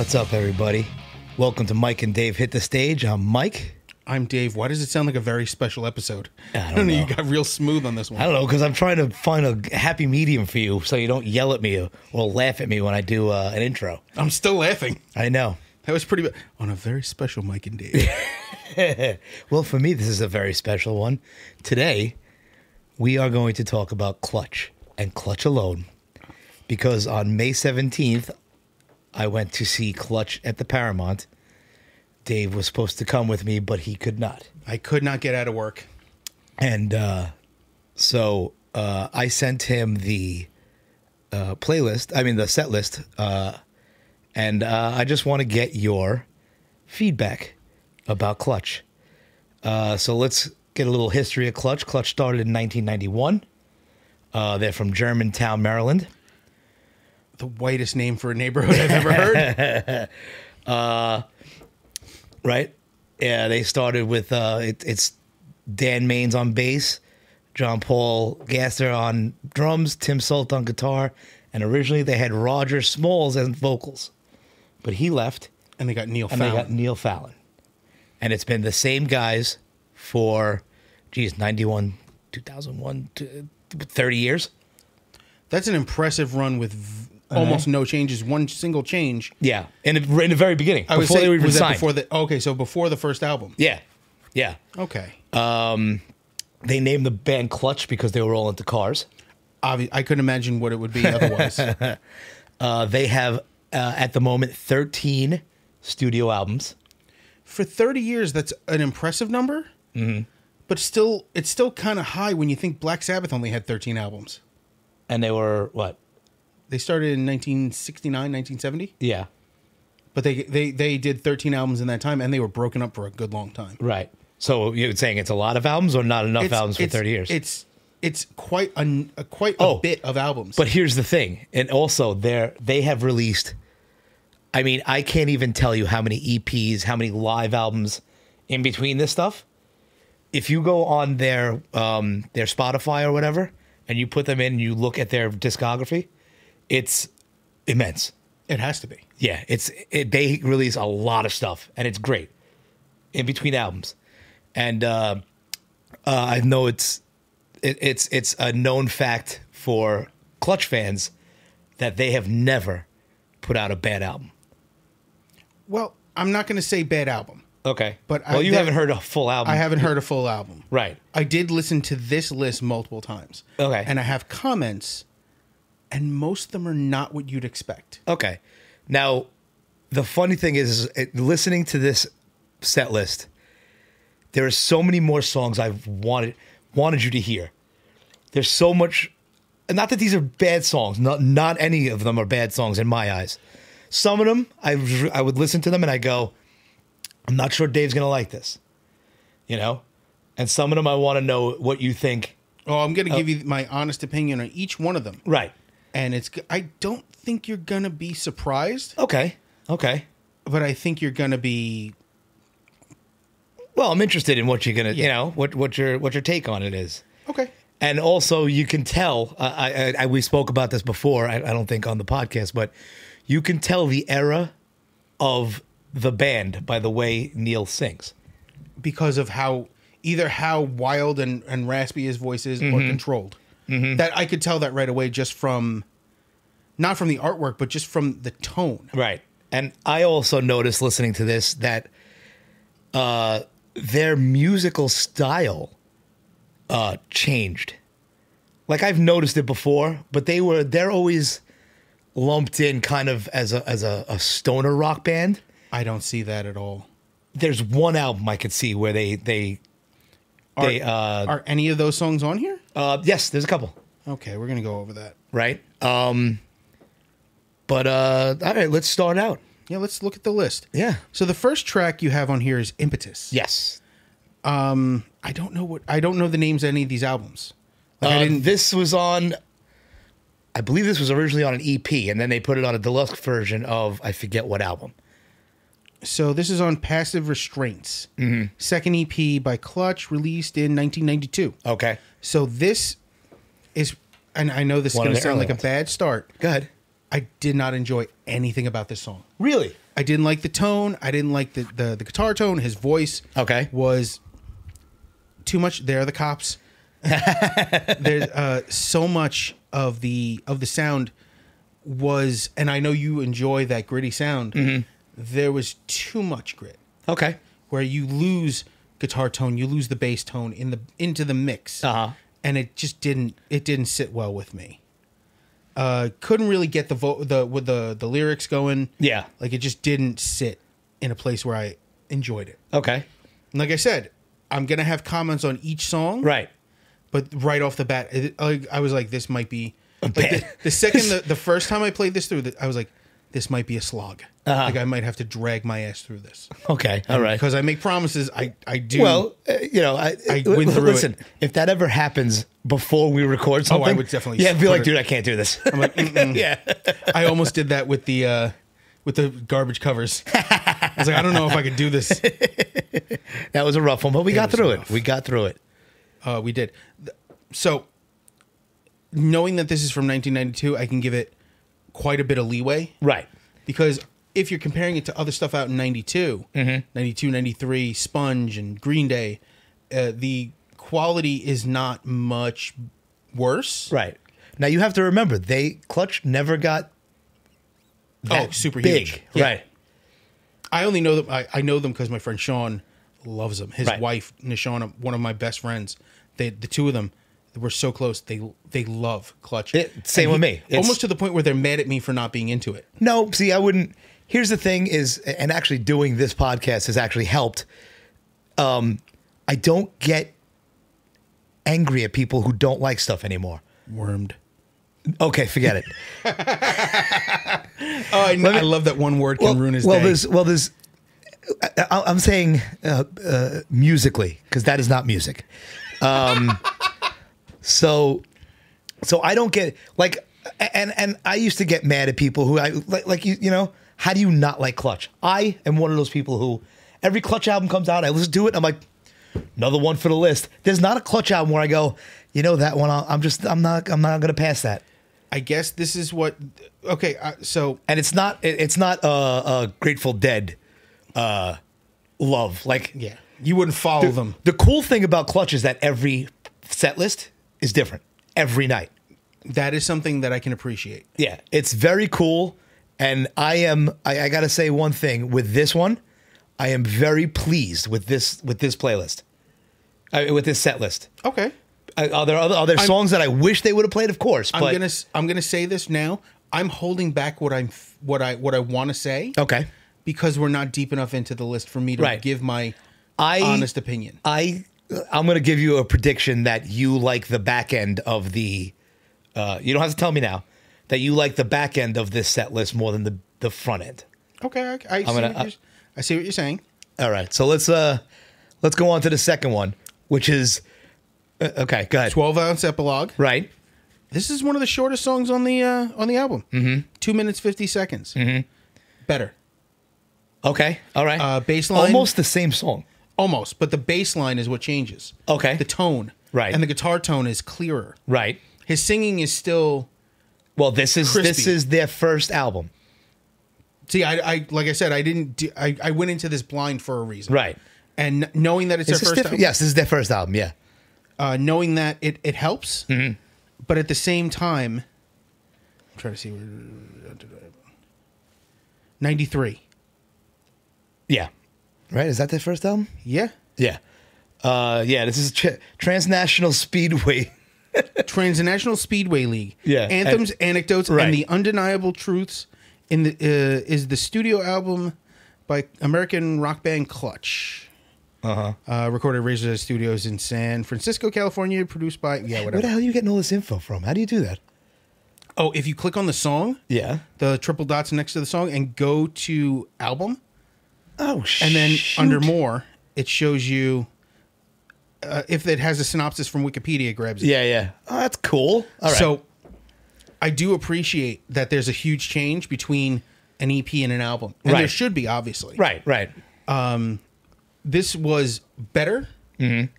What's up, everybody? Welcome to Mike and Dave Hit the Stage. I'm Mike. I'm Dave. Why does it sound like a very special episode? I don't know. You got real smooth on this one. I don't know because I'm trying to find a happy medium for you so you don't yell at me or, laugh at me when I do uh, an intro. I'm still laughing. I know. That was pretty. On a very special Mike and Dave. Well, for me, this is a very special one. Today, we are going to talk about Clutch and Clutch alone because on May 17th, I went to see Clutch at the Paramount. Dave was supposed to come with me, but he could not. I could not get out of work. And uh, so uh, I sent him the uh, playlist, I mean, the set list. Uh, and uh, I just want to get your feedback about Clutch. Uh, so let's get a little history of Clutch. Clutch started in 1991. Uh, they're from Germantown, Maryland. The whitest name for a neighborhood I've ever heard. right? Yeah, they started with uh, it, it's Dan Maines on bass, John Paul Gaster on drums, Tim Sult on guitar, and originally they had Roger Smalls as vocals, but he left, and they got Neil and Fallon. they got Neil Fallon, and it's been the same guys for, geez, ninety one, two thousand one, thirty years. That's an impressive run with almost no changes. One single change. Yeah, in the, in the very beginning, I would before say they were even was that before the okay, so before the first album. yeah, yeah. Okay. They named the band Clutch because they were all into cars. Obvi- I couldn't imagine what it would be otherwise. Uh, they have uh, at the moment 13 studio albums. For 30 years, that's an impressive number. Mm-hmm. But still, it's still kind of high when you think Black Sabbath only had 13 albums. And they were what? They started in 1969, 1970. Yeah. But they they they did 13 albums in that time, and they were broken up for a good long time. Right. So you're saying it's a lot of albums or not enough albums for 30 years? It's it's quite a, a quite a Oh, bit of albums. but here's the thing. And also they're they have released I mean, I can't even tell you how many EPs, how many live albums in between this stuff. If you go on their um their Spotify or whatever and you put them in and you look at their discography, it's immense. it has to be. Yeah, it's it, they release a lot of stuff, and it's great in between albums. And uh, uh, I know it's it, it's it's a known fact for Clutch fans that they have never put out a bad album. Well, I'm not going to say bad album. Okay, But well, I- you there- haven't heard a full album. I haven't heard a full album. Right. I did listen to this list multiple times. Okay. And I have comments, and most of them are not what you'd expect. Okay. Now, the funny thing is, is listening to this set list, there are so many more songs I've wanted wanted you to hear. There's so much. and Not that these are bad songs. Not not any of them are bad songs in my eyes. Some of them, I I would listen to them and I go, I'm not sure Dave's gonna like this. You know, and some of them I want to know what you think. Oh, I'm going to give you my honest opinion on each one of them. Right. And it's I don't think you're going to be surprised, Okay. Okay. but I think you're going to be Well, I'm interested in what you're gonna, you Yeah. know, what what your what your take on it is. okay. And also, you can tell. Uh, I, I, I we spoke about this before. I, I don't think on the podcast, but you can tell the era of the band by the way Neil sings. because of how either how wild and, and raspy his voice is Mm-hmm. or controlled. That I could tell that right away just from not from the artwork, but just from the tone. Right. And I also noticed listening to this that uh, their musical style uh, changed. Like I've noticed it before, but they were they're always lumped in kind of as a as a, a stoner rock band. I don't see that at all. There's one album I could see where they they Are, they uh, are any of those songs on here? Uh yes, there's a couple, Okay, we're gonna go over that. right? Um but uh all right, let's start out. Yeah, let's look at the list. Yeah. So the first track you have on here is Impetus. Yes. I don't know what I don't know the names of any of these albums. Like, I didn't. this was on I believe this was originally on an EP and then they put it on a deluxe version of I forget what album. So this is on Passive Restraints, Mm-hmm. second EP by Clutch, released in 1992. Okay. So this is, and I know this is One of going to sound like a bad start. Go ahead. I did not enjoy anything about this song. Really? I didn't like the tone. I didn't like the the, the guitar tone. His voice Okay. was too much. There are the cops. There's uh, so much of the of the sound was, and I know you enjoy that gritty sound. Mm-hmm. There was too much grit Okay. where you lose guitar tone, you lose the bass tone in the into the mix, Uh-huh. and it just didn't it didn't sit well with me. Uh, couldn't really get the vo- the with the the lyrics going. Yeah. like it just didn't sit in a place where I enjoyed it. Okay. And like I said, I'm gonna have comments on each song, Right. but right off the bat, it, I, I was like, this might be. Like bad. the, the second, the, the first time I played this through, I was like, this might be a slog. Uh-huh. Like I might have to drag my ass through this Okay. All right. because I make promises. I I do. Well, uh, you know, I, I l- went through listen. it. If that ever happens before we record something, would definitely Yeah, be like, it- dude, I can't do this. I'm like, mm-mm. yeah. I almost did that with the uh, with the garbage covers. I was like, I don't know if I could do this. That was a rough one, but we got through rough. it. We got through it. Uh, we did. So, knowing that this is from 1992, I can give it quite a bit of leeway Right. because if you're comparing it to other stuff out in 92, Mm-hmm. 92, 93, Sponge and Green Day, uh, the quality is not much worse. Right. Now you have to remember, they Clutch never got that Oh, super big. huge. Yeah. Right. I only know them. I, I know them because my friend Sean loves them. His Right. wife Nishana, one of my best friends. They the two of them were so close. They they love Clutch. It- same And with me. It's- almost to the point where they're mad at me for not being into it. No, see, I wouldn't. Here's the thing: is and actually doing this podcast has actually helped. Um, I don't get angry at people who don't like stuff anymore. Wormed. Okay, forget it. Oh, I, I love that one word can well, ruin his well, day. there's well, there's. I, I- I'm saying uh, uh, musically because that is not music. Um, so, so I don't get like, and and I used to get mad at people who I like, like you, you know, how do you not like Clutch? I am one of those people who every Clutch album comes out, I listen to it, I'm like, another one for the list. There's not a Clutch album where I go, you know, that one, I'm just, I'm not, I'm not gonna pass that. I guess this is what. Okay, uh, so and it's not it- it's not a uh, uh, Grateful Dead uh, love. Like yeah, you wouldn't follow them. the cool thing about Clutch is that every set list is different every night. That is something that I can appreciate. Yeah, it's very cool, and I am I, I got to say one thing with this one, I am very pleased with this with this playlist, uh, with this set list. Okay, Uh, are there other are there songs that I wish they would have played? Of course, I'm gonna s- I'm gonna say this now. I'm holding back what I'm what I what I want to say. okay. because we're not deep enough into the list for me to Right. give my I honest opinion. I I'm gonna give you a prediction that you like the back end of the. Uh, you don't have to tell me now that you like the back end of this set list more than the the front end. Okay, I, I, see, gonna- what you're, I see what you're saying. All right, so let's uh let's go on to the second one, which is uh, okay. Go ahead. 12 ounce epilogue. Right. This is one of the shortest songs on the uh, on the album. Mm-hmm. Two minutes fifty seconds. Mm-hmm. Better, Okay. All right. Uh, bass line? Almost the same song. Almost, but the bass line is what changes. Okay. the tone, Right. and the guitar tone is clearer. Right. His singing is still. Well, this is this is their first album. See, I, I like I said, I didn't. Do, I I went into this blind for a reason. Right. And knowing that it's Is their first, different? album, Yes, this is their first album. Yeah. uh, knowing that it it helps, Mm-hmm. but at the same time, I'm trying to see where. Ninety three. Yeah. Right. Is that their first album? Yeah. Yeah. Uh, yeah. This is Ch- Transnational Speedway. Transnational Speedway League. Yeah, Anthems, anecdotes, Right. and the undeniable truths in the uh, is the studio album by American rock band Clutch. Uh-huh. Uh, recorded at Razor's Edge Studios in San Francisco, California. Produced by yeah, Where the hell are you getting all this info from? How do you do that? Oh, if you click on the song, Yeah. the triple dots next to the song, and go to album, Oh, and then shoot. under more, it shows you uh, if it has a synopsis from Wikipedia, grabs it. Yeah, yeah. Oh, that's cool. All right. So I do appreciate that there's a huge change between an EP and an album. And there should be, obviously. right, right. This was better, Mm-hmm.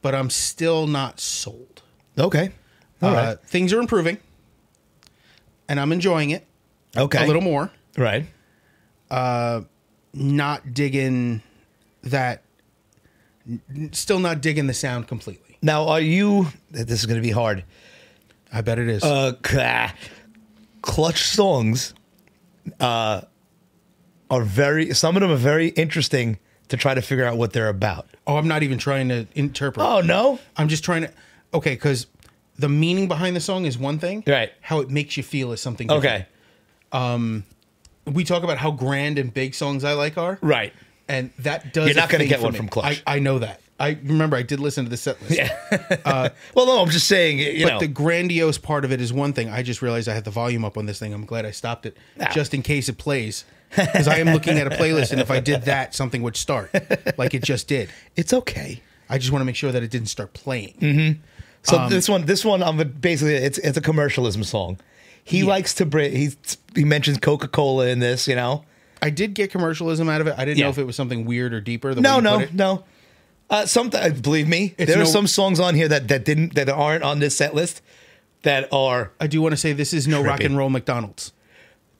but I'm still not sold. Okay. All uh, right. Things are improving, and I'm enjoying it Okay. a little more. Right. Not digging that. Still not digging the sound completely. Now, are you? This is going to be hard. I bet it is. Uh, clutch songs, uh, are very. Some of them are very interesting to try to figure out what they're about. oh, I'm not even trying to interpret. Oh no! I'm just trying to. Okay, because the meaning behind the song is one thing. Right. How it makes you feel is something. Different. Okay, We talk about how grand and big songs I like are. right. And that does. You're not gonna get one me. from Clutch. I, I know that. I remember I did listen to the set list. Yeah. well, no, I'm just saying. You But know, the grandiose part of it is one thing. I just realized I had the volume up on this thing. I'm glad I stopped it Ah. just in case it plays. Because I am looking at a playlist, and if I did that, something would start like it just did. it's okay. I just want to make sure that it didn't start playing. Mm-hmm. So Um, this one, this one, I'm basically it's it's a commercialism song. He likes to bring. He he mentions Coca Cola in this. You know. I did get commercialism out of it. I didn't Yeah. know if it was something weird or deeper. No, no, no. Uh, some believe me, It's there are some songs on here that that didn't that aren't on this set list that are. I do want to say this is no rock and roll McDonald's.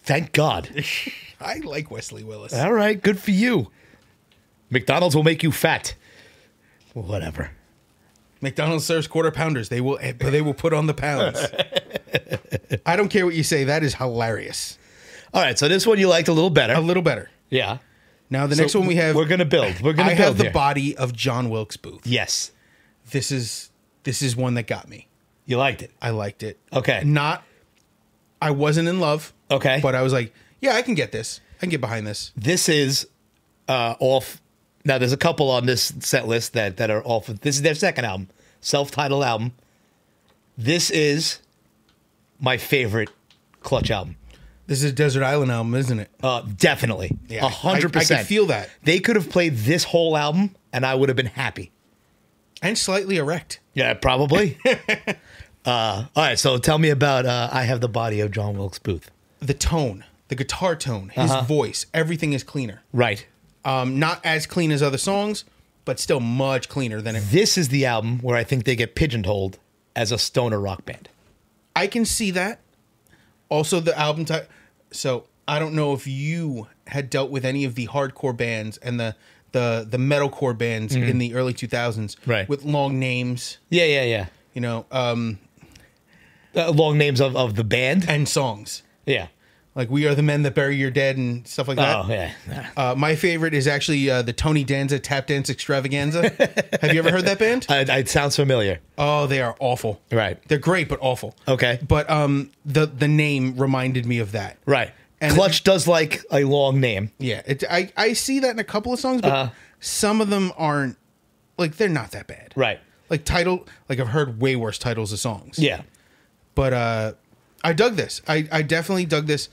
Thank God. I like Wesley Willis. All right, good for you. McDonald's will make you fat. Whatever. McDonald's serves quarter pounders. They will, but they will put on the pounds. I don't care what you say. That is hilarious. All right, so this one you liked a little better. A little better. yeah. Now the So next one we have. We're gonna build. We're gonna I build have the here. body of John Wilkes Booth. Yes, This is this is one that got me. you liked it. I liked it. Okay. Not. I wasn't in love. Okay. But I was like, yeah, I can get this. I can get behind this. This is uh, off. Now, there's a couple on this set list that that are off. This is their second album, self-titled album. This is my favorite Clutch album. This is a Desert Island album, isn't it? Uh, definitely, Yeah, a hundred I- I could feel that. They could have played this whole album, and I would have been happy. And slightly erect. Yeah, probably. uh, all right, so tell me about uh, "I Have the Body of John Wilkes Booth." The tone, the guitar tone, his Uh-huh. voice, everything is cleaner. Right. Um, not as clean as other songs, but still much cleaner than it. This is the album where I think they get pigeonholed as a stoner rock band. I can see that. Also, the album type. So I don't know if you had dealt with any of the hardcore bands and the the the metalcore bands in the early 2000s, Mm-hmm. Right. With long names, Yeah, yeah, yeah. you know, um, Uh, long names of, of the band. and songs Yeah. Like "We Are the Men That Bury Your Dead" and stuff like that. Oh yeah. Uh, my favorite is actually uh, the Tony Danza Tap Dance Extravaganza. Have you ever heard that band? Uh, it sounds familiar. Oh, they are awful. Right. They're great, but awful. Okay. But um, the the name reminded me of that. Right. And- Clutch does like a long name. Yeah, it, I I see that in a couple of songs, but Uh-huh. some of them aren't like they're not that bad. Right. Like title, like I've heard way worse titles of songs. Yeah. But uh, I dug this. I I definitely dug this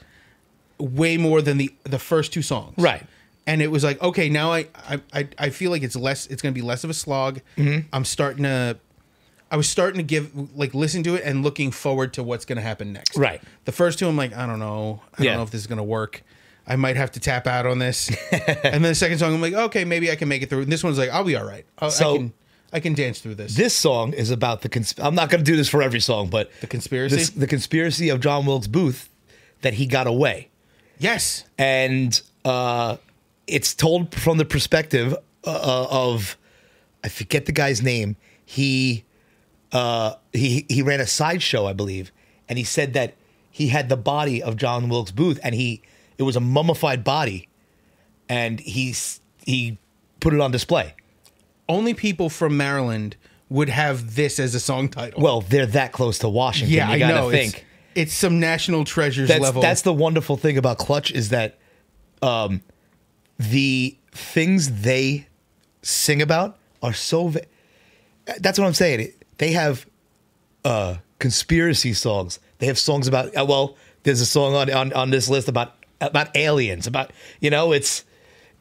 way more than the the first two songs. Right. And it was like, okay, now I I I, I feel like it's less. It's going to be less of a slog. Mm-hmm. I'm starting to. I was starting to give like listen to it and looking forward to what's going to happen next. Right. The first two, I'm like, I don't know. I Yeah. don't know if this is going to work. I might have to tap out on this. and then the second song, I'm like, okay, maybe I can make it through. And this one's like, I'll be all right. I'll, So- I can I can dance through this. This song is about the. Cons- I'm not going to do this for every song, but The conspiracy? this- the conspiracy of John Wilkes Booth that he got away, yes. and uh, it's told from the perspective uh, of I forget the guy's name. He uh, he he ran a sideshow, I believe, and he said that he had the body of John Wilkes Booth, and he it was a mummified body, and he he put it on display. Only people from Maryland would have this as a song title. Well, they're that close to Washington. yeah, you I gotta know. Think It's, some national treasures that's level. that's the wonderful thing about Clutch is that um, the things they sing about are so. Va- that's what I'm saying. They have uh, conspiracy songs. They have songs about. Uh, well, there's a song on, on on this list about about aliens. About you know, it's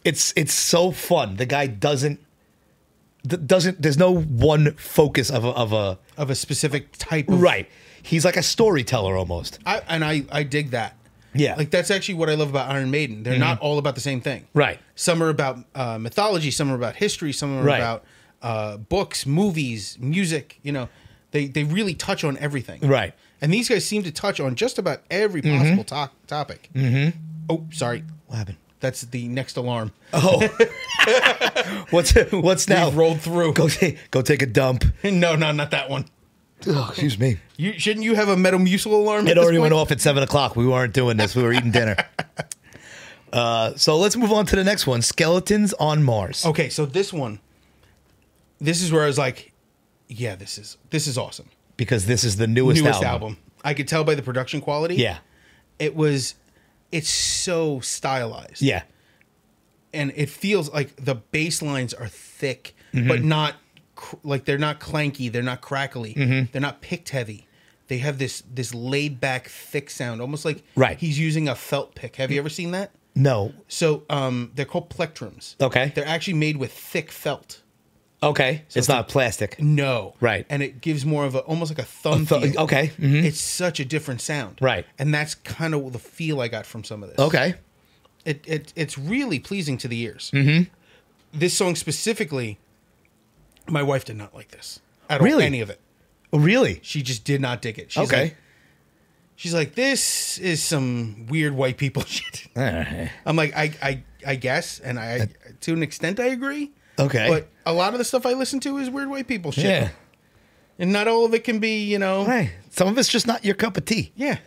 it's it's so fun. The guy doesn't doesn't. There's no one focus of a, of a of a specific type of right. He's like a storyteller almost. I, and I I dig that. Yeah. Mm-hmm. like that's actually what I love about Iron Maiden. They're not all about the same thing. Right. Some are about uh, mythology. Some are about history. Some are Right. about uh, books, movies, music. You know, they they really touch on everything. Right. And these guys seem to touch on just about every possible to- topic. Mm-hmm. Oh, sorry. What happened? That's the next alarm. Oh, what's what's now? We've rolled through. Go take go take a dump. no, no, not that one. Oh, excuse me. You shouldn't you have a Metamucil alarm? at It already went off at seven o'clock. We weren't doing this. We were eating dinner. Uh, so let's move on to the next one. Skeletons on Mars. Okay, so this one, this is where I was like, yeah, this is this is awesome. Because this is the newest, Newest album. album. I could tell by the production quality. Yeah. it was. It's so stylized. Yeah. and it feels like the bass lines are thick, Mm-hmm. but not like they're not clanky. They're not crackly. Mm-hmm. They're not picked heavy. They have this this laid back, thick sound, almost like Right. he's using a felt pick. Have you ever seen that? No. So um, they're called plectrums. Okay. They're actually made with thick felt. Okay. it's it's not plastic. No. Right. And it gives more of a almost like a thumb Th- feel. okay. mhm. It's such a different sound. Right. And that's kind of the feel I got from some of this. Okay. It, it it's really pleasing to the ears. Mm-hmm. This song specifically, my wife did not like this at Really? all. Any of it. Oh, really? She just did not dig it. She's Okay. like, she's like, this is some weird white people shit. I'm like, I I I guess, and I to an extent I agree. Okay. But a lot of the stuff I listen to is weird white people shit. yeah. And not all of it can be, you know. Right. Some of it's just not your cup of tea. Yeah.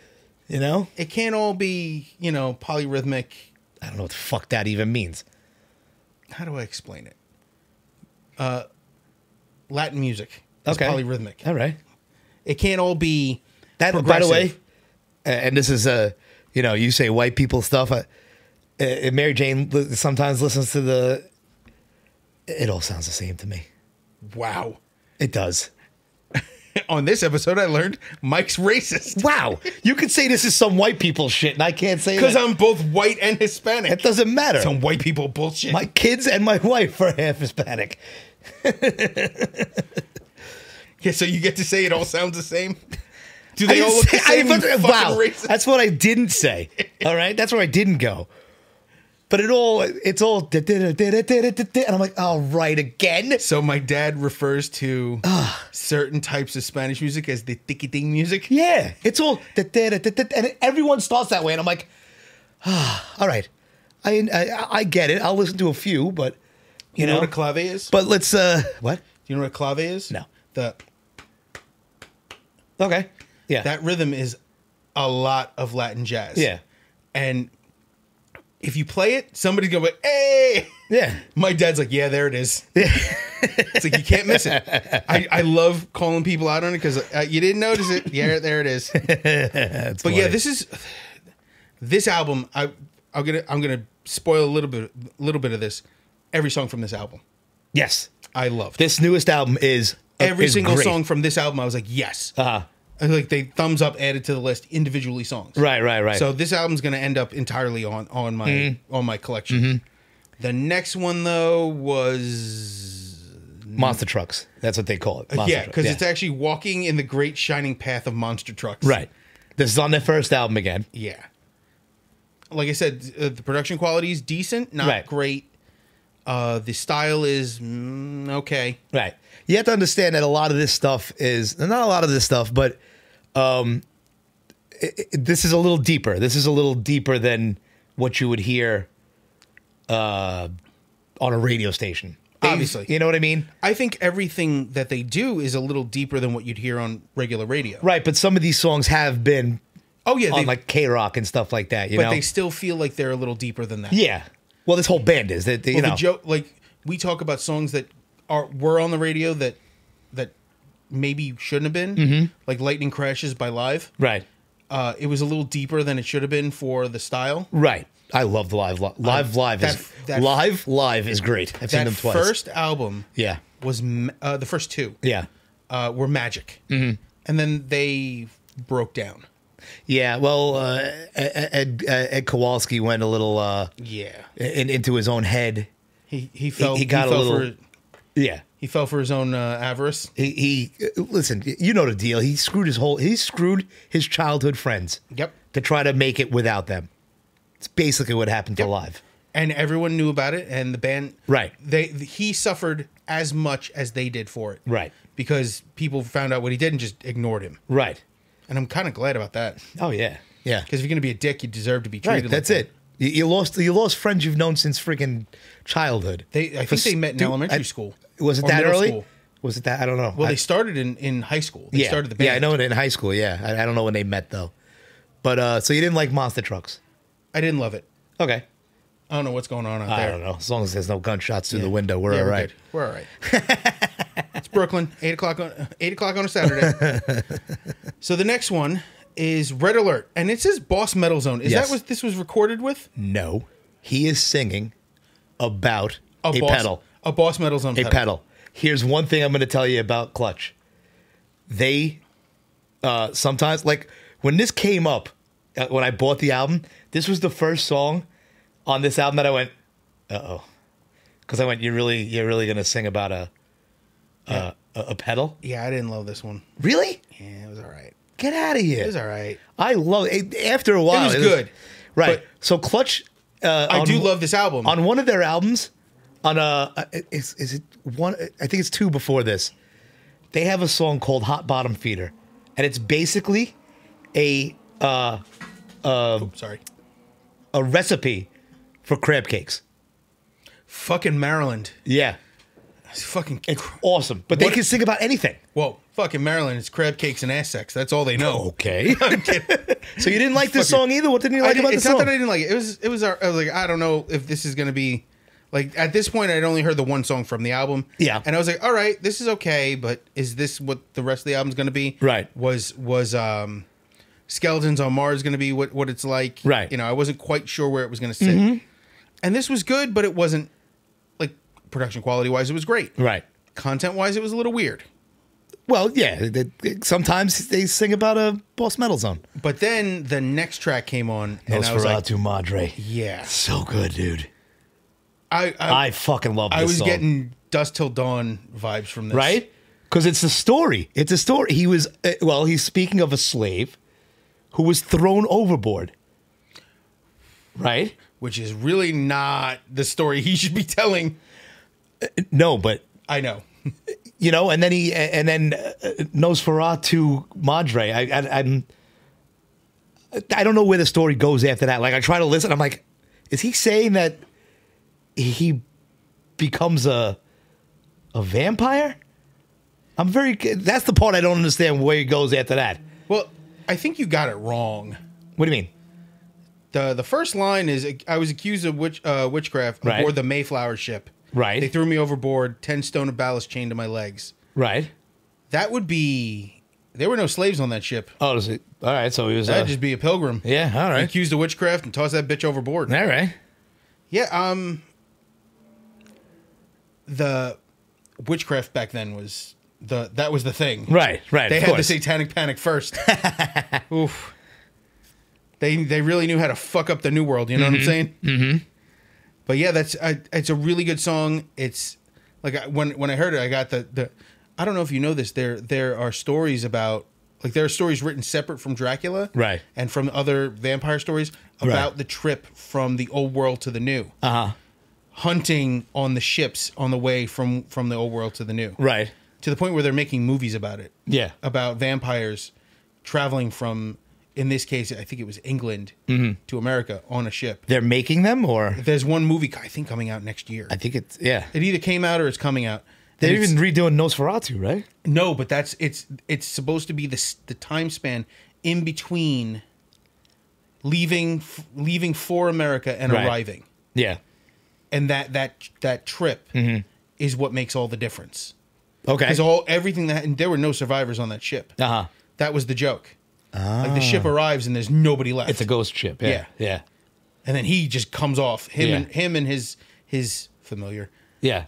You know? It can't all be, you know, polyrhythmic. I don't know what the fuck that even means. How do I explain it? Uh, Latin music. is Okay. polyrhythmic. All right. It can't all be That, by the way, and this is uh, you know, you say white people stuff. Uh, uh, Mary Jane sometimes listens to the. It all sounds the same to me. Wow. It does. On this episode, I learned Mike's racist Wow, you could say this is some white people shit, and I can't say because. I'm both white and Hispanic. It doesn't matter. Some white people bullshit. My kids and my wife are half Hispanic. Yeah, so you get to say it all sounds the same. Do they all look say- the I same? fucking wow, racist? that's what I didn't say. All right, that's where I didn't go. But it all, it's all, and I'm like, all right, again. So my dad refers to certain types of Spanish music as the ticketing music. Yeah, it's all, and everyone starts that way, and I'm like, ah, all right, I, I I get it. I'll listen to a few, but you, You know know, what a clave is? but let's uh, what? Do you know what a clave is? No. The Okay, yeah, that rhythm is a lot of Latin jazz. yeah, And if you play it, somebody's gonna be, hey. yeah. My dad's like, yeah, there it is. it's like you can't miss it. I, I love calling people out on it because uh, you didn't notice it. Yeah, there it is. But yeah, this is this album. I I'm gonna I'm gonna spoil a little bit a little bit of this. Every song from this album, yes, I loved. this newest album is Every is single great. song from this album, I was like, yes. Uh-huh. I like they thumbs up added to the list individually songs. Right, right, right. So this album's gonna end up entirely on on my Mm-hmm. on my collection. The next one though was monster trucks. That's what they call it. Monster yeah, because it's actually walking in the great shining path of monster trucks. right. This is on their first album again. Yeah. Like I said, uh, the production quality is decent, not Right. great. Uh, the style is mm, okay. Right. You have to understand that a lot of this stuff is not a lot of this stuff, but um, it, it- this is a little deeper. This is a little deeper than what you would hear uh, on a radio station. They've- Obviously. you know what I mean. I think everything that they do is a little deeper than what you'd hear on regular radio. Right, but some of these songs have been Oh yeah, on like K Rock and stuff like that. You but know. they still feel like they're a little deeper than that. yeah. Well, this whole band is that you Well, know. the joke, like we talk about songs that are were on the radio that that maybe shouldn't have been, Mm-hmm. like "Lightning Crashes" by Live. right. Uh, it was a little deeper than it should have been for the style. Right. I love the live. Li- live, live is that- that- live. Live is great. I've seen them twice. first album yeah. was uh, the first two Yeah. uh, were magic, Mm-hmm. and then they broke down. Yeah, well, uh, Ed, Ed, Ed Kowalski went a little uh, Yeah, in, into his own head. he he fell. he He, got a little- for Yeah, he fell for his own uh, avarice. he, he listen. You know the deal. He screwed his whole. He screwed his childhood friends Yep, to try to make it without them. It's basically what happened to Yep. Live. and everyone knew about it, and the band Right. They he suffered as much as they did for it. Right. because people found out what he did and just ignored him. Right. And I'm kind of glad about that Oh yeah. Yeah. because if you're gonna be a dick, you deserve to be treated. Right. That's like it. You, you lost you lost friends you've known since freaking childhood. They, I For think they met in stu- elementary I- school. Was it that early? school. Was it that? I don't know. Well, I- they started in, in high school. They yeah, started the band. yeah, I know it in high school. Yeah, I, I don't know when they met though. But uh, so you didn't like monster trucks? I didn't love it. Okay, I don't know what's going on out I there. I don't know. As long as there's no gunshots through Yeah. the window, we're Yeah, all right. good. We're all right. it's Brooklyn, eight o'clock on eight o'clock on a Saturday. so the next one is Red Alert, and it says Boss Metal Zone. Is Yes. that what this was recorded with? No, he is singing about a, boss, pedal. A Boss Metal Zone. A pedal. Here's one thing I'm going to tell you about Clutch. They uh, sometimes like when this came up uh, when I bought the album. This was the first song on this album that I went, uh oh, because I went, you're really you're really going to sing about a a, a a pedal? Yeah, I didn't love this one. Really? Yeah, it was all right. Get out of here. It was all right. I love it. After a while, It was good, right? but- so Clutch. Uh, I on- do love this album. on one of their albums on a is, is it one i think it's two before this they have a song called hot bottom feeder and it's basically a uh Oh, sorry. a recipe for crab cakes Fucking Maryland. yeah It's fucking. it's awesome but they What- can sing about anything Whoa, fucking Maryland. It's crab cakes and ass sex. That's all they know. okay so you didn't like this Fucking- song either what didn't you I like about the it's not song that I didn't like it. It was it was our- I was like I don't know if this is gonna be like at this point I'd only heard the one song from the album. Yeah. and I was like, all right, this is okay, but is this what the rest of the album's gonna be? Right. Was was um, Skeletons on Mars gonna be what what it's like? Right. Mm-hmm. You know, I wasn't quite sure where it was gonna sit, and this was good, but it wasn't production quality wise. It was great. right Content wise, it was a little weird. well yeah they, they- sometimes they sing about a boss metal zone But then the next track came on, and I was like, Nosferatu Madre yeah, so good dude I I, I fucking love this I was song. getting Dusk Till Dawn vibes from this. right? Because it's a story. It's a story. He was uh, well. He's speaking of a slave who was thrown overboard. Right? Which is really not the story he should be telling. No, but I know. you know, and then he and then uh, Nosferatu Madre. I, I, I'm. I don't know where the story goes after that. Like I try to listen. I'm like, is he saying that he becomes a a vampire? I'm very. That's the part I don't understand where he goes after that. Well, I think you got it wrong. What do you mean? the The first line is I was accused of witch, uh, witchcraft Right. aboard the Mayflower ship. Right. They threw me overboard. Ten stone of ballast chained to my legs. Right. That would be. There were no slaves on that ship. Oh, is it? All right. So he was. That'd Uh, just be a pilgrim. yeah. All right. Accused of witchcraft and toss that bitch overboard. All right. Yeah. Um. The witchcraft back then was the that was the thing. Right. Right. They had course. the satanic panic first. Oof. They they really knew how to fuck up the new world. You know what I'm saying? Mm-hmm. But yeah, that's I, it's a really good song. It's like I, when when I heard it, I got the the. I don't know if you know this. There there are stories about like there are stories written separate from Dracula, Right. and from other vampire stories about Right. the trip from the old world to the new, Uh huh. hunting on the ships on the way from from the old world to the new, Right. to the point where they're making movies about it Yeah. about vampires traveling from, in this case, I think it was England Mm-hmm. to America on a ship. They're making them, or There's one movie I think coming out next year. I think it's yeah. It either came out or it's coming out. They're And even redoing Nosferatu, right? no, but that's it's it's supposed to be the s- the time span in between leaving f- leaving for America and Right. arriving, Yeah. and that that that trip Mm-hmm. is what makes all the difference. Okay. Because all everything that and there were no survivors on that ship. Uh huh. That was the joke. Like the ship arrives and there's nobody left. It's a ghost ship. Yeah. Yeah. Yeah. and then he just comes off him Yeah. and him and his his familiar Yeah.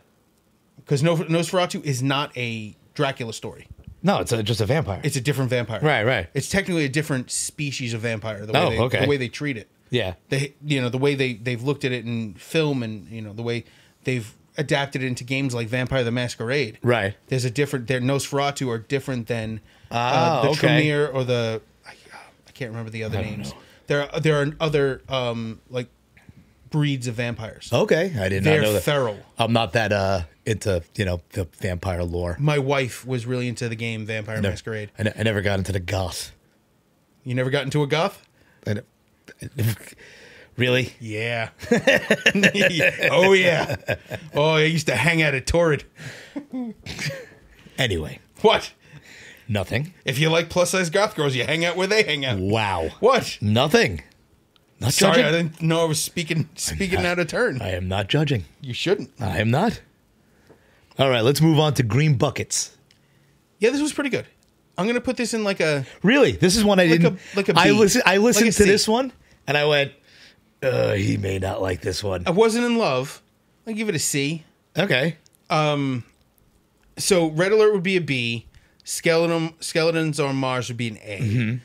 because Nosferatu is not a Dracula story. No, it's a, just a vampire. It's a different vampire. Right, right. It's technically a different species of vampire. The way Oh, they, okay. The way they treat it. yeah. They you know the way they they've looked at it in film and you know the way they've adapted it into games like Vampire the Masquerade. Right. There's a different. Their Nosferatu are different than uh, the okay. Tremere or the can't remember the other names. know. There are there are other um like breeds of vampires. Okay. I did They're not know that. feral. I'm not that uh into you know the vampire lore. My wife was really into the game Vampire No, Masquerade. I, I never got into the goth. You never got into a goth? I Really? Yeah. oh yeah. Oh, I used to hang out at Torrid. Anyway, What? Nothing. If you like plus size goth girls, you hang out where they hang out. Wow. What? Nothing. Not Sorry, judging. I didn't know I was speaking speaking out of turn. I am not judging. You shouldn't. I am not. All right, let's move on to green buckets. Yeah, this was pretty good. I'm gonna put this in like a Really, this is one I Like didn't. a- like a I B. listen. I listened Like to C. this one and I went, uh, "He may not like this one." I wasn't in love. I give it a C. Okay. Um, So Red Alert would be a B. Skeleton Skeletons on Mars would be an A. Mm-hmm.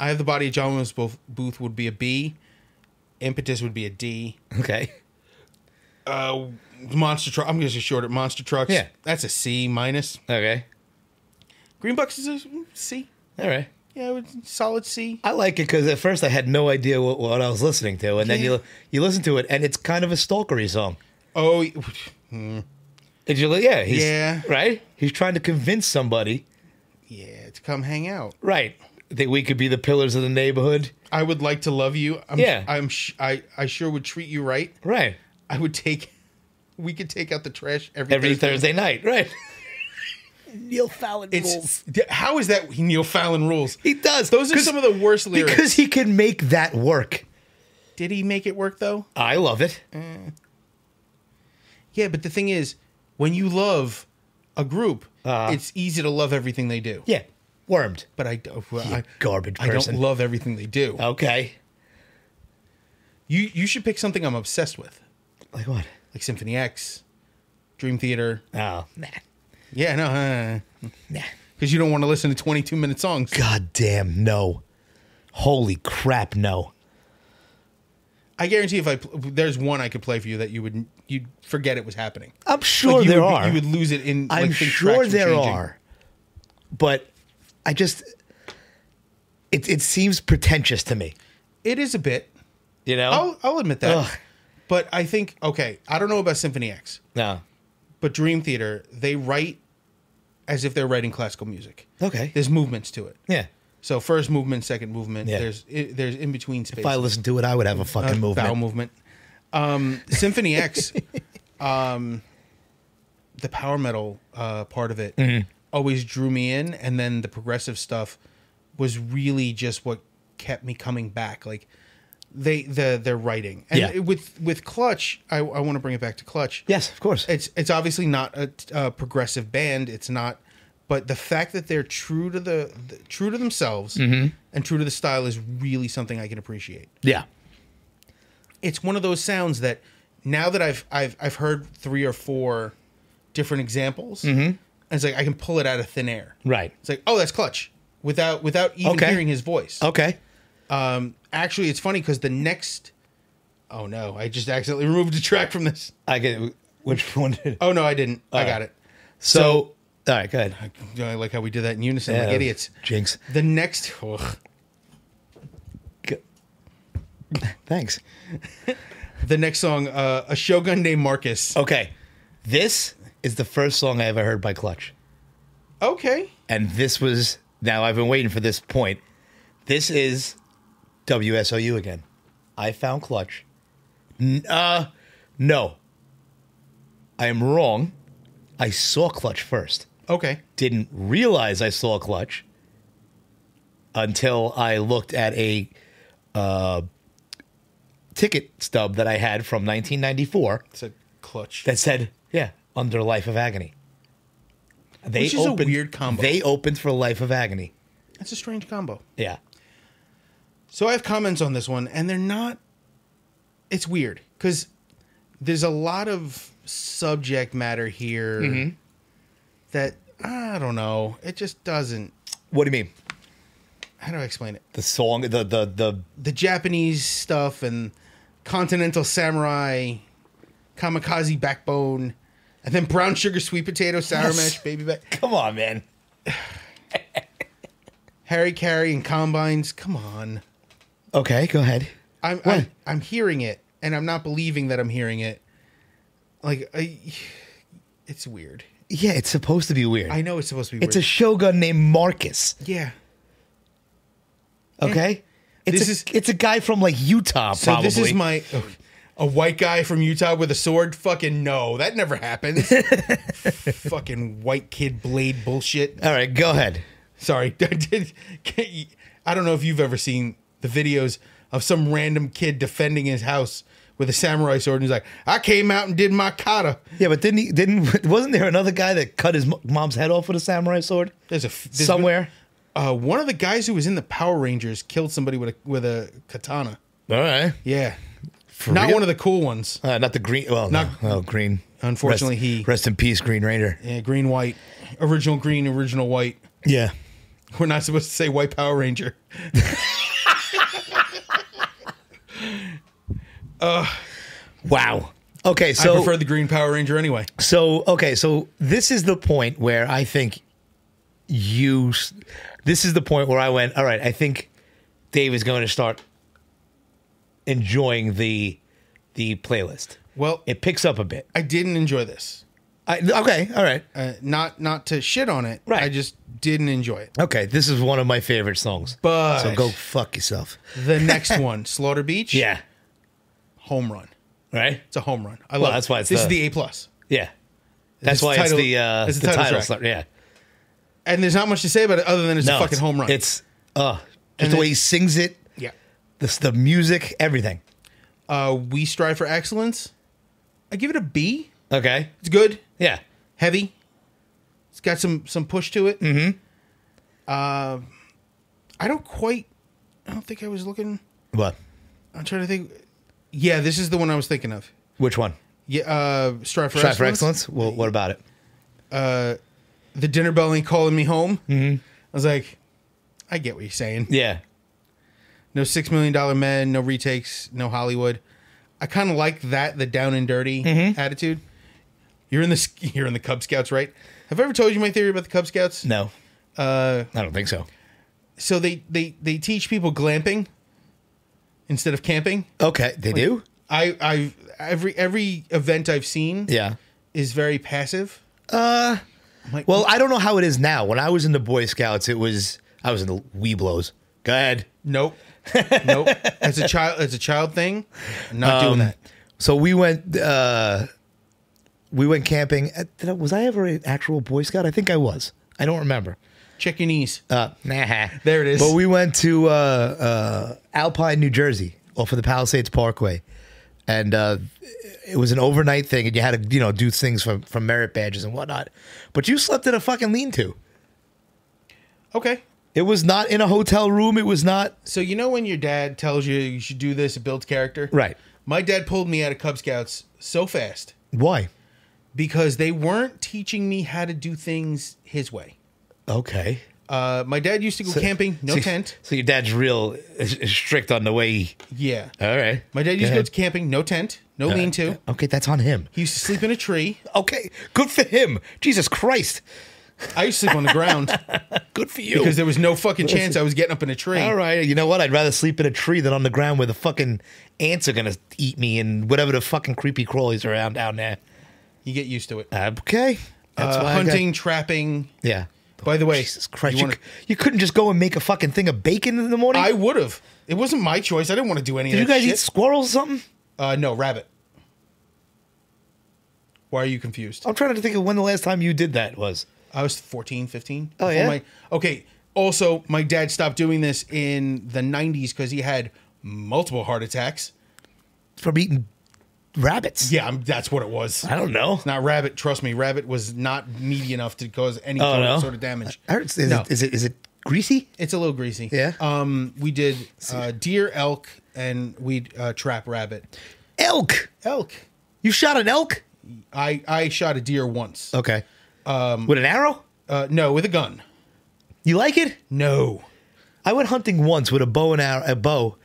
I have the body of John Williams Booth, Booth would be a B. Impetus would be a D. Okay. Uh, Monster Truck. I'm going to short it. Monster Trucks. Yeah. that's a C minus. Okay. Green Bucks is a C. All right. Yeah, it was solid C. I like it because at first I had no idea what, what I was listening to, and then you you listen to it, and it's kind of a stalkery song. Oh, Did you? Yeah. He's, Yeah. Right. He's trying to convince somebody. Yeah, to come hang out. Right. That we could be the pillars of the neighborhood. I would like to love you. I'm, Yeah. I'm. Sh- I. I sure would treat you right. Right. I would take. We could take out the trash every, Every Thursday night. Right. Neil Fallon It's how is that Neil Fallon rules? He does. Those are 'Cause- some of the worst lyrics. because he can make that work. Did he make it work though? I love it. Eh. Yeah, but the thing is, when you love a group, Uh-huh. it's easy to love everything they do. Yeah. Wormed. But I don't. Well, I, garbage I person. don't love everything they do. Okay. You you should pick something I'm obsessed with, Like what? like Symphony X, Dream Theater. Oh, nah. Yeah, no, Nah. because you don't want to listen to 22 minute songs. God damn, no. Holy crap, no. I guarantee if I pl- there's one I could play for you that you would you'd forget it was happening. I'm sure Like, there would are. you would lose it in. I'm like, think sure there changing. are. But I just it it seems pretentious to me. It is a bit. You know? I'll I'll admit that. Ugh. But I think okay. I don't know about Symphony X, no. but Dream Theater they write as if they're writing classical music. Okay. There's movements to it. Yeah. So first movement, second movement. Yeah. There's there's in between space. If I listened to it, I would have a fucking movement. Bowel movement. Um, Symphony X, um, the power metal uh, part of it Mm-hmm. always drew me in, and then the progressive stuff was really just what kept me coming back. Like they the their writing, and Yeah. with with Clutch, I, I want to bring it back to Clutch. Yes, of course. It's it's obviously not a, a progressive band. It's not, but the fact that they're true to the, the true to themselves Mm-hmm. and true to the style is really something I can appreciate yeah. It's one of those sounds that now that I've I've I've heard three or four different examples, Mm-hmm. it's like I can pull it out of thin air. Right. It's like, oh, that's Clutch, without without even Okay. hearing his voice. Okay. Um, actually, it's funny because the next, oh no, I just accidentally removed a track from this. I get which one did Oh no, I didn't. I All got right. it. So, all right, go ahead. I like how we did that in unison, Yeah, like idiots. Jinx. The next, ugh. Thanks. the next song, uh, a shogun named Marcus. Okay. This is the first song I ever heard by Clutch. Okay, And this was now I've been waiting for this point. This is WSOU again. I found Clutch. N- uh no. I am wrong. I saw Clutch first. okay, Didn't realize I saw Clutch until I looked at a uh, ticket stub that I had from 1994 it's a clutch. that said, yeah, under Life of Agony. They Which is a weird combo. They opened for Life of Agony. That's a strange combo. Yeah. So I have comments on this one, and they're not. It's weird because there's a lot of subject matter here Mm-hmm. that I don't know. It just doesn't. What do you mean? How do I explain it? The song, the the the The Japanese stuff and Continental Samurai, Kamikaze Backbone, and then Brown Sugar Sweet Potato Sour Yes. Mash Baby Back, Come on, man. Harry Caray and Combines. Come on. Okay, go ahead. I'm? I'm I'm hearing it, and I'm not believing that I'm hearing it. Like, I, it's weird. Yeah, it's supposed to be weird. I know it's supposed to be. Weird. It's a shogun named Marcus. yeah. Okay. It's this a, is it's a guy from like Utah, so. probably. This is my a white guy from Utah with a sword. Fucking no, that never happens. fucking white kid blade bullshit. All right, go ahead. Sorry, I did. can't you- I don't know if you've ever seen the videos of some random kid defending his house with a samurai sword, and he's like, "I came out and did my kata." Yeah, but didn't he? Didn't wasn't there another guy that cut his mom's head off with a samurai sword There's a there's somewhere? been- uh, one of the guys who was in the Power Rangers killed somebody with a with a katana. All right, Yeah, not real? one of the cool ones. uh, not the green. Well, Not- no, well, green. Unfortunately, rest, he- rest in peace, Green Ranger. Yeah, green, white, original green, original white. Yeah. We're not supposed to say white Power Ranger. Wow. Okay, I so prefer the green Power Ranger anyway. So okay, so this is the point where I think you. This is the point where I went. All right, I think Dave is going to start enjoying the the playlist. Well, It picks up a bit. I didn't enjoy this. I, okay, all right, Uh, not not to shit on it. Right. I just didn't enjoy it. okay. This is one of my favorite songs. But- so go fuck yourself. The next one, Slaughter Beach. Yeah. home run. Right. It's a home run. I Well, love. that's it. why it's this the- is the A plus. Yeah. That's This why title- it's the uh, it's the, the title title. Yeah. And there's not much to say about it other than it's No, a fucking it's- home run. It's uh, just And the way he sings it, yeah. the the music, everything. Uh, we strive for excellence. I give it a B. Okay. It's good, Yeah. heavy. It's got some some push to it. Mm-hmm. Uh, I don't quite. I don't think I was looking. What? I'm trying to think. Yeah, this is the one I was thinking of. Which one? Yeah, uh, strive for Try excellence. for excellence. Well, what about it? The dinner bell ain't calling me home. Mm-hmm. I was like, I get what you're saying. Yeah. No six million dollar men, no retakes, no Hollywood. I kind of like that, the down and dirty Mm-hmm. attitude. You're in the you're in the Cub Scouts, right? Have I ever told you my theory about the Cub Scouts? No. Uh, I don't think so. so they they they teach people glamping instead of camping. Okay, they do. I I every every event I've seen Yeah. is very passive. Uh, Like, well, I don't know how it is now. When I was in the Boy Scouts, it was I was in the Webelos. Go ahead. nope, nope. As a child, as a child thing, not doing Um, that. So we went. uh We went camping. I, was I ever an actual Boy Scout? I think I was. I don't remember. Check your knees. Uh, nah. There it is. But we went to uh, uh, Alpine, New Jersey, off of the Palisades Parkway, and uh, it was an overnight thing, and you had to, you know, do things from from merit badges and whatnot. But you slept in a fucking lean-to. Okay. It was not in a hotel room. It was not So you know when your dad tells you you should do this, it builds character. right. My dad pulled me out of Cub Scouts so fast Why? because they weren't teaching me how to do things his way. Okay. Uh, my dad used to go camping, no so, tent. So your dad's real strict on the way. He, Yeah. all right. My dad used to go to camping, no tent, no lean to. Okay, that's on him. He used to sleep in a tree. Okay, good for him. Jesus Christ, I used to sleep on the ground good for you. because there was no fucking chance I was getting up in a tree. All right, you know what? I'd rather sleep in a tree than on the ground where the fucking ants are gonna eat me and whatever the fucking creepy crawlies are around down there. You get used to it. Okay, that's Uh, I got- hunting, trapping. yeah. By the way, Jesus Christ, you wanna- you couldn't just go and make a fucking thing of bacon in the morning. I would have. It wasn't my choice. I didn't want to do any Did you of that guys shit. eat squirrels or something? Uh, no, rabbit. Why are you confused? I'm trying to think of when the last time you did that was. I was 14, 15. Oh, before yeah? My, okay. Also, my dad stopped doing this in the 90s because he had multiple heart attacks. From eating rabbits. Yeah, I'm, that's what it was. I don't know. Not rabbit. Trust me, rabbit was not meaty enough to cause any Oh, sort, no? of, sort of damage. I heard- Is, No. it, is it is it greasy? It's a little greasy. Yeah? Um, we did uh, deer, elk, and we uh, trap rabbit. Elk. Elk. You shot an elk? I I shot a deer once. Okay. Um, With an arrow? Uh, no, with a gun. You like it? No. I went hunting once with a bow and arrow, a bow.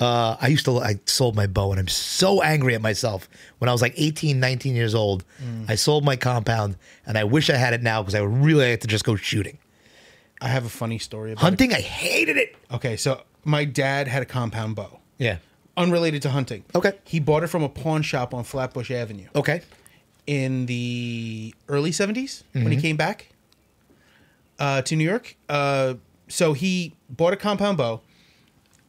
Uh, I used to, I sold my bow and I'm so angry at myself. When I was like 18, 19 years old, I sold my compound and I wish I had it now because I would really like to just go shooting. I have a funny story about Hunting, I hated it. it. Okay, so my dad had a compound bow, Yeah. unrelated to hunting. Okay. He bought it from a pawn shop on Flatbush Avenue Okay. in the early 70s when Mm-hmm. he came back uh, to New York. Uh, so he bought a compound bow.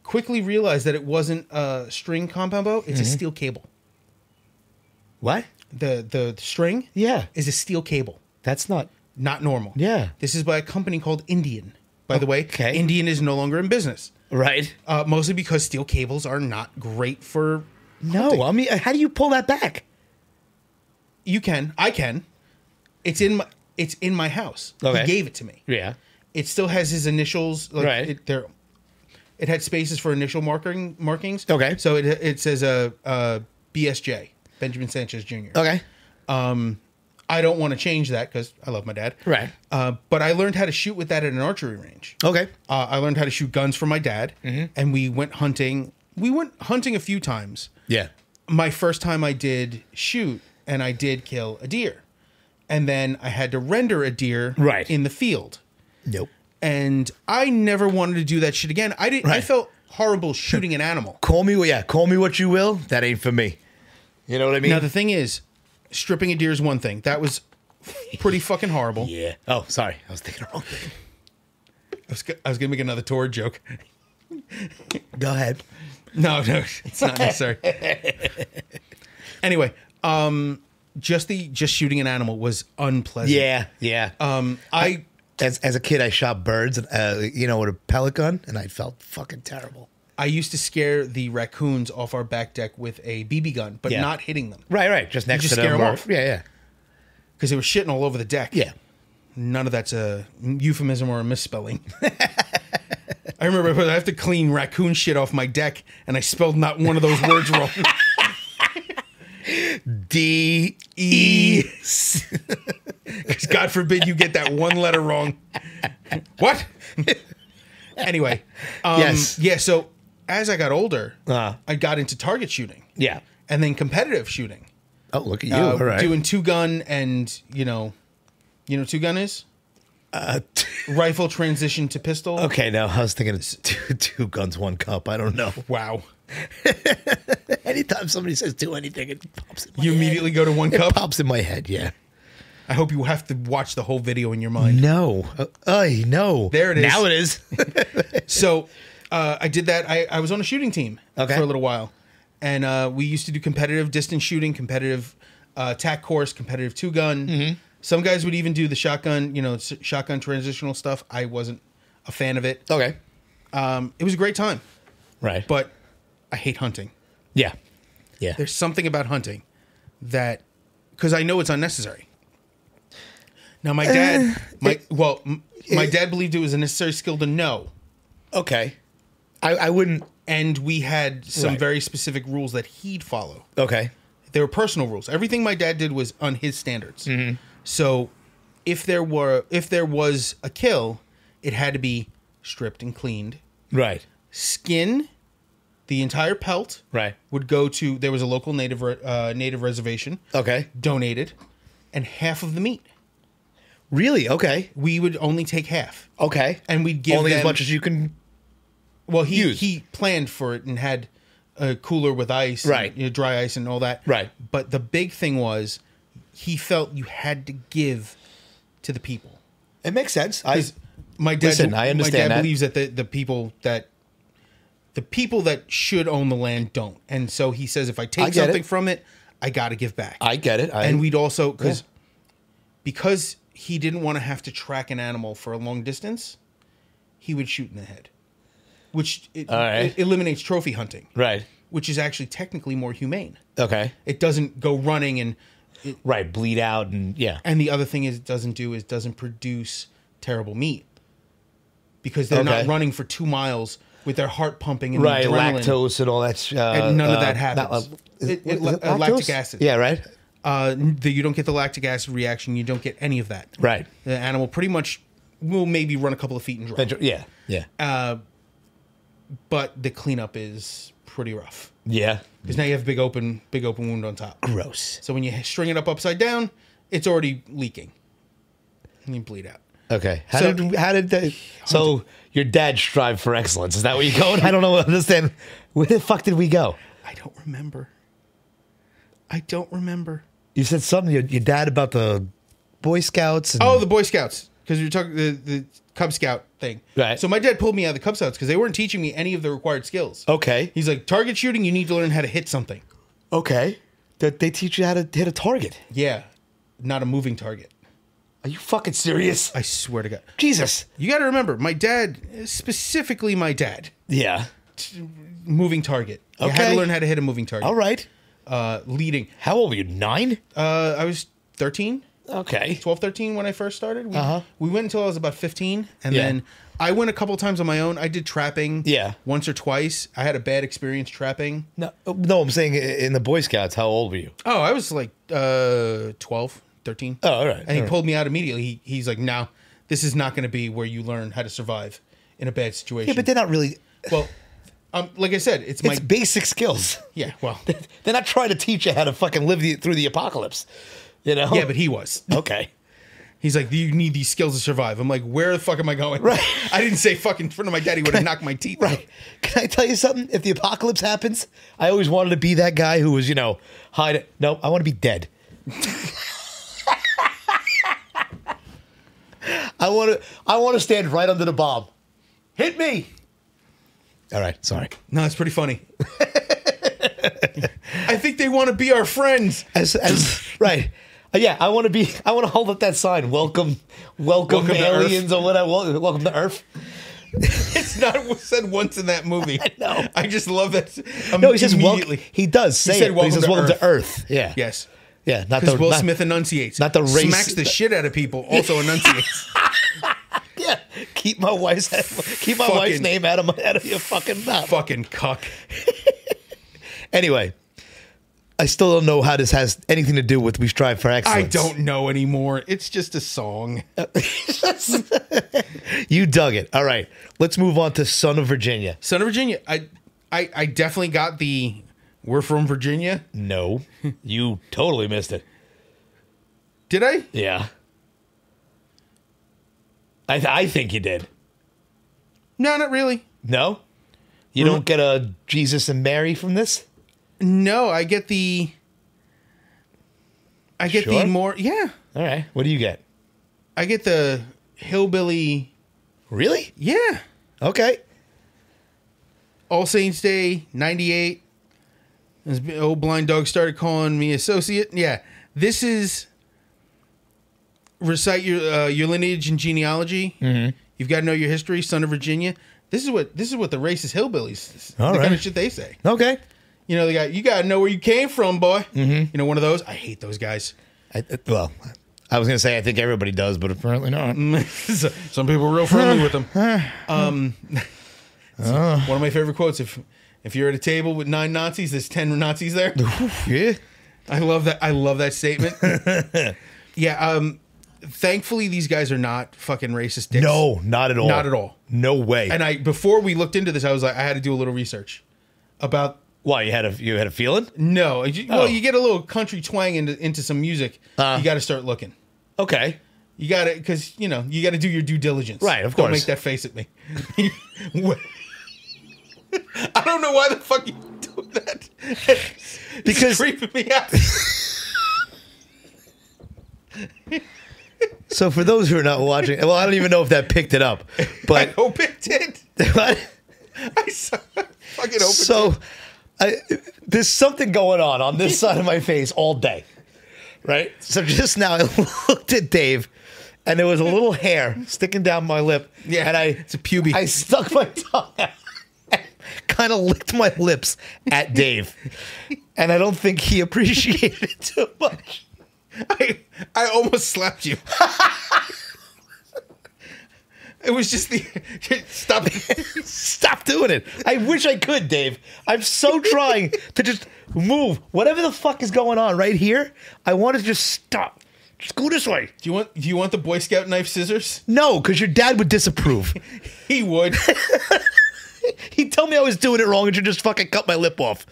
Quickly realized that it wasn't a string compound bow; Mm-hmm. it's a steel cable. What? the The string Yeah. is a steel cable, That's not. not normal. Yeah. this is by a company called Indian. By the way, Okay. Indian is no longer in business, Right. uh, mostly because steel cables are not great for. No. I mean, how do you pull that back? You can, I can. It's in my. It's in my house. Okay. He gave it to me. Yeah. It still has his initials. Like Right. It, there, it had spaces for initial marking markings. Okay. So it it says a uh, uh, BSJ Benjamin Sanchez Jr. Okay. Um, I don't want to change that because I love my dad. Right. Uh, but I learned how to shoot with that at an archery range. Okay. Uh, I learned how to shoot guns from my dad, and we went hunting. We went hunting a few times. Yeah. My first time I did shoot, and I did kill a deer, and then I had to render a deer Right. in the field, Nope. And I never wanted to do that shit again. I didn't. I felt horrible shooting an animal. Call me. Yeah. Call me what you will. That ain't for me. You know what I mean? Now the thing is, stripping a deer is one thing. That was pretty fucking horrible. yeah. Oh, sorry. I was thinking the wrong thing. I was, I was gonna make another Tord joke. Go ahead. No, no, it's not necessary. anyway, um, just the just shooting an animal was unpleasant. Yeah. Yeah. Um, I as as a kid, I shot birds, uh, you know, with a pellet gun, and I felt fucking terrible. I used to scare the raccoons off our back deck with a BB gun, but Yeah. not hitting them Right. Right. Just next just to scare them. 'em or- off. Yeah. Yeah. because they were shitting all over the deck. Yeah. none of that's a euphemism or a misspelling. I remember I have to clean raccoon shit off my deck, and I spelled not one of those words wrong. D E. Because God forbid you get that one letter wrong. What? anyway, um, Yes. yeah. So as I got older, Uh. I got into target shooting Yeah. and then competitive shooting, Oh, look at you. uh, All right. doing two gun and you know, you know, two gun is Uh, rifle transition to pistol. okay. Now I was thinking it's two, two guns, one cup. I don't know. Wow. Anytime somebody says do anything, it pops in my You head. immediately go to one It cup. pops in my head. Yeah. I hope you have to watch the whole video in your mind. No. Uh, ay, no. There it is. Now it is. So uh, I did that. I, I was on a shooting team Okay. for a little while, and uh, we used to do competitive distance shooting, competitive uh, attack course, competitive two gun. Mm-hmm. Some guys would even do the shotgun, you know, shotgun transitional stuff. I wasn't a fan of it. okay. Um, it was a great time, Right. but I hate hunting. yeah. Yeah. There's something about hunting that, because I know it's unnecessary. Now my dad, my well, m- my it- dad believed it was a necessary skill to know. Okay. I, I wouldn't. and we had some Right. very specific rules that he'd follow. Okay. They were personal rules. Everything my dad did was on his standards. Mm-hmm. So if there were if there was a kill, it had to be stripped and cleaned. Right. Skin, the entire pelt Right. would go to there was a local native uh, native reservation Okay. donated, and half of the meat Really? Okay. we would only take half. Okay. And we'd give only as much as you can. Well, he he planned for it and had a cooler with ice, and, Right. you know, dry ice and all that. Right. But the big thing was, he felt you had to give to the people. It makes sense. I. my dad, Listen, I My understand dad that. believes that the, the people that the people that should own the land don't, and so he says if I take get something it. from it, I got to give back. I get it. I, and we'd also because because he didn't want to have to track an animal for a long distance, he would shoot in the head, which it, right. it eliminates trophy hunting, Right. which is actually technically more humane. Okay. It doesn't go running and it, Right. Bleed out and yeah. and the other thing is it doesn't do is doesn't produce terrible meat because they're not running for two miles with their heart pumping and Right. Lactose and all that. Uh, And none of uh, that happens. not- is It- is it- uh, lactic acid. Yeah. Right. Uh, the, you don't get the lactic acid reaction. You don't get any of that. Right. The animal pretty much will maybe run a couple of feet and drop. Yeah. Yeah. Uh, but the cleanup is pretty rough yeah. because now you have a big open, big open wound on top. Gross. So when you string it up upside down, it's already leaking, and you bleed out. Okay. How So- did how did that? So your dad strive for excellence. Is that where you're going? I don't know. Understand? Where the fuck did we go? I don't remember. I don't remember. You said something. Your, your dad about the Boy Scouts. And, Oh, the Boy Scouts. because you're talking the, the Cub Scout thing. Right. So my dad pulled me out of the Cub Scouts because they weren't teaching me any of the required skills. Okay. He's like, target shooting, you need to learn how to hit something. Okay. That they teach you how to hit a target. Yeah, not a moving target. Are you fucking serious? I swear to God. Jesus. You got to remember, my dad, specifically my dad, Yeah. moving target. You had Okay. to learn how to hit a moving target. All right. Uh, leading. How old were you? Nine? Uh, I was 13, Okay. 12, 13 when I first started. We, Uh-huh. we went until I was about 15. And Yeah. then I went a couple times on my own. I did trapping Yeah. once or twice. I had a bad experience trapping. No, no, I'm saying in the Boy Scouts. How old were you? Oh, I was like uh, 12, 13. Oh, all right. And he right. pulled me out immediately. He, he's like, no, this is not going to be where you learn how to survive in a bad situation. Yeah, but they're not really. well, um, like I said, it's my It's basic skills. yeah. Well, They're not trying to teach you how to fucking live the, through the apocalypse. You know? yeah, but he was. okay. He's like, you need these skills to survive. I'm like, where the fuck am I going? Right. I didn't say fucking in front of my daddy would have knocked my teeth. Right. Can I tell you something? If the apocalypse happens, I always wanted to be that guy who was, you know, hide. No, I want to be dead. I want to. I want to stand right under the bomb. Hit me. All right. Sorry. No, it's pretty funny. I think they want to be our friends. As as right. Uh, yeah, I want to be. I want to hold up that sign. Welcome, welcome, Welcome to aliens, or whatever. Wel- Welcome to Earth. It's not said once in that movie. I know. I just love that. Um, No, he says immediately. welcome. He does say said it. but He welcome says to welcome Earth. to Earth. Yeah. Yes. Yeah. Not the Because Will not- Smith enunciates. not the race- Smacks the shit out of people. Also enunciates. Yeah, keep my wife's keep my wife's name out of my out of your fucking mouth. Fucking cuck. Anyway, I still don't know how this has anything to do with we strive for excellence. I don't know anymore. It's just a song. You dug it. All right, let's move on to "Son of Virginia." Son of Virginia. I, I, I definitely got the. We're from Virginia. No, you totally missed it. Did I? Yeah, I th- I think you did. No, not really. No, you don't mm. get a Jesus and Mary from this. No, I get the. I get Sure? the more. Yeah, All right, what do you get? I get the hillbilly. Really? Yeah, Okay. All Saints Day '98. As old blind dog started calling me associate. Yeah, this is recite your uh, your lineage and genealogy. Mm-hmm. You've got to know your history, son of Virginia. This is what this is what the racist hillbillies. All the kind of shit they say. Okay. You know, they got you got to know where you came from, boy. Mm-hmm. You know, one of those. I hate those guys. I, well, I was gonna say I think everybody does, but apparently not. Some people are real friendly with them. Um, one of my favorite quotes: "If if you're at a table with nine Nazis, there's ten Nazis there." Yeah. I love that. I love that statement. yeah. Um. Thankfully, these guys are not fucking racist dicks. No, not at all. Not at all. No way. And I before we looked into this, I was like, I had to do a little research about. Why you had a you had a feeling? No, you, Oh. well, you get a little country twang into into some music. Uh. you got to start looking. Okay. You got to because you know you got to do your due diligence. Right, of course. Don't make that face at me. I don't know why the fuck you do that. It's Because- creeping me out. So for those who are not watching, well, I don't even know if that picked it up, I but hope it did. I saw, fucking hope it so I, there's something going on on this side of my face all day, right? So just now I looked at Dave, and there was a little hair sticking down my lip. Yeah, and I it's a pubie. I stuck my tongue out, kind of licked my lips at Dave, and I don't think he appreciated it too much. I, I almost slapped you. it was just the stop. Stop doing it. I wish I could, Dave. I'm so trying to just move. Whatever the fuck is going on right here, I want to just stop. Just go this way. Do you want do you want the Boy Scout knife scissors? No, because your dad would disapprove. He would. He'd tell me I was doing it wrong and should just fucking cut my lip off.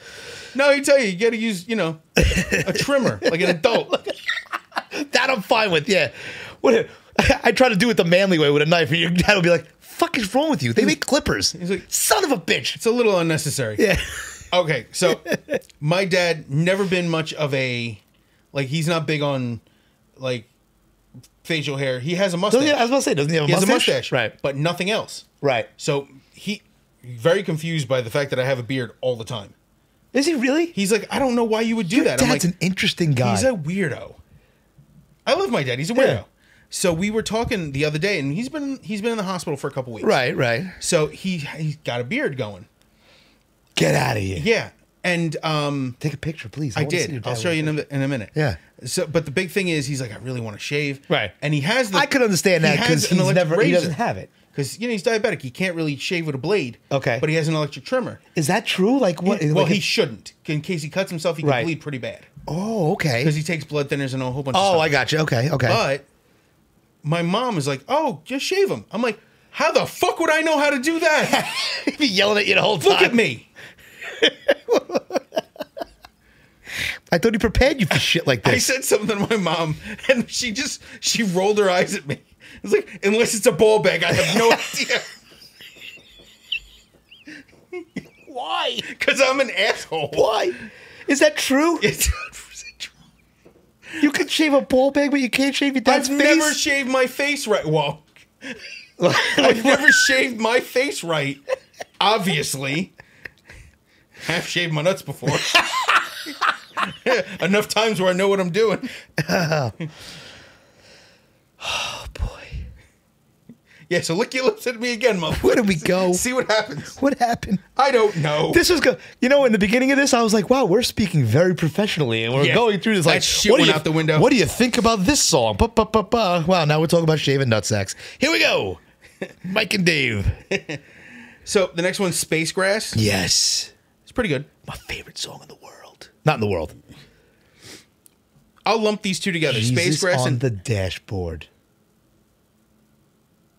no, he tell you you got to use you know a trimmer like an adult. That I'm fine with, yeah. What I try to do it the manly way with a knife, and your dad will be like, fuck is wrong with you? They make clippers. He's like- Son of a bitch. It's a little unnecessary. Yeah. Okay, so my dad never been much of a like he's not big on like facial hair. He has a mustache. Doesn't I was about to say, doesn't he have a he has a mustache, Right. But nothing else. Right. So he very confused by the fact that I have a beard all the time. Is he really? He's like, I don't know why you would do Your that. I'm dad's like, an interesting guy. he's a weirdo. I love my dad. He's a weirdo. Yeah. So we were talking the other day, and he's been he's been in the hospital for a couple weeks. right, right. So he he's got a beard going. Get out of here. Yeah, and um, Take a picture, please. I your did. I'll show you in a, in a minute. Yeah. So, but the big thing is, he's like, I really want to shave. Right. And he has the. I could understand that because he has 'cause an he's electric never- he doesn't have it. Because you know he's diabetic. He can't really shave with a blade. Okay. But he has an electric trimmer. Is that true? Like what? well, like he shouldn't. In case he cuts himself, he could Right. bleed pretty bad. Oh, okay. Because he takes blood thinners and a whole bunch of Oh, stuff. I got you. Okay, okay. But my mom is like, "Oh, just shave him." I'm like, "How the fuck would I know how to do that? He'd be yelling at you the whole time. Look at me." I thought he prepared you for shit like I this. said something to my mom, and she just she rolled her eyes at me. It's like, unless it's a ball bag, I have no idea. Why? Because I'm an asshole. Why? Is that true? It's, true. You can shave a ball bag, but you can't shave your dad's I've face. never shaved my face right. Well, I've never shaved my face right. Obviously, have shaved my nuts before. Enough times where I know what I'm doing. oh boy, Yeah, so lick your lips at me again, mother. where did we go? See what happens. What happened? I don't know. This was good. You know, in the beginning of this, I was like, "Wow, we're speaking very professionally, and we're Yeah. going through this That like, shit what do went you, out the window. What do you think about this song? Ba, ba, ba, ba. Wow, now we're talking about shaving nut sacks. Here we go, Mike and Dave. so the next one's Spacegrass. Yes, It's pretty good. my favorite song in the world. Not in the world. I'll lump these two together. Spacegrass on and the dashboard.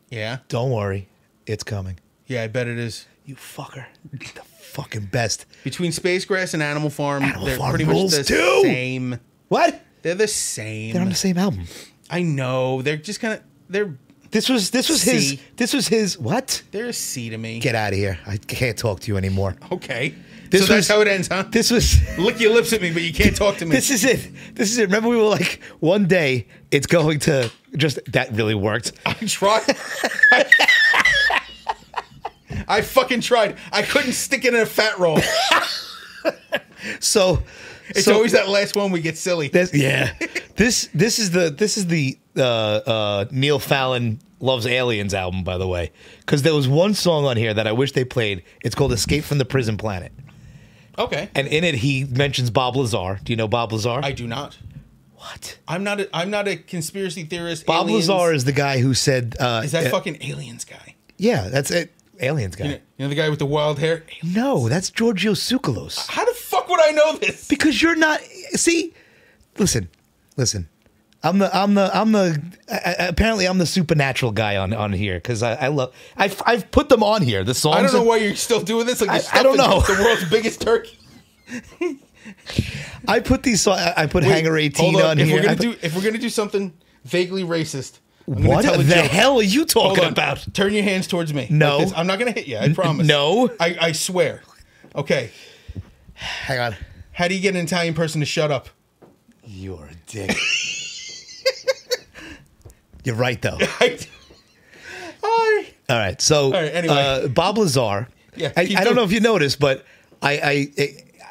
Yeah, Don't worry, it's coming. yeah, I bet it is. You fucker, the fucking best. Between Spacegrass and Animal Farm, Animal they're Farm pretty much the too. same. What? They're the same. They're on the same album. I know. They're just kind of they're This was this was his this was his what? they're a C to me. Get out of here. I can't talk to you anymore. okay. This so that's how it ends, huh? This was Lick your lips at me, but you can't talk to me. this is it. This is it. Remember we were like one day it's going to just that really worked. I tried. I, I fucking tried. I couldn't stick it in a fat roll. So It's so always that last one we get silly. this, yeah. this this is the this is the uh, uh, Neil Fallon loves aliens album by the way because there was one song on here that I wish they played. It's called Escape from the Prison Planet. Okay. And in it, he mentions Bob Lazar. Do you know Bob Lazar? I do not. What? I'm not. A, I'm not a conspiracy theorist. Bob aliens. Lazar is the guy who said, uh, Is that uh, fucking aliens guy? yeah, that's it. Aliens guy. You know, you know the guy with the wild hair. No, that's Giorgio Tsoukalos. How the fuck would I know this? Because you're not. See, listen, listen. I'm the I'm the I'm the I, I- apparently I'm the supernatural guy on on here because I, I love I've I've put them on here. The songs. I don't know are- why you're still doing this. Like I- I don't know. The world's biggest turkey. I put these. so- I I put Wait, Hangar 18 hold on if here. We're gonna put- do if we're gonna do something vaguely racist. I'm what tell the joke. hell are you talking about? Turn your hands towards me. No. Like. I'm not gonna hit you. I promise. no. I, I swear. Okay. Hang on. How do you get an Italian person to shut up? You're a dick. You're right though. All right. So, right, anyway. uh, Bob Lazar. Yeah, I, I don't know if you noticed, but I I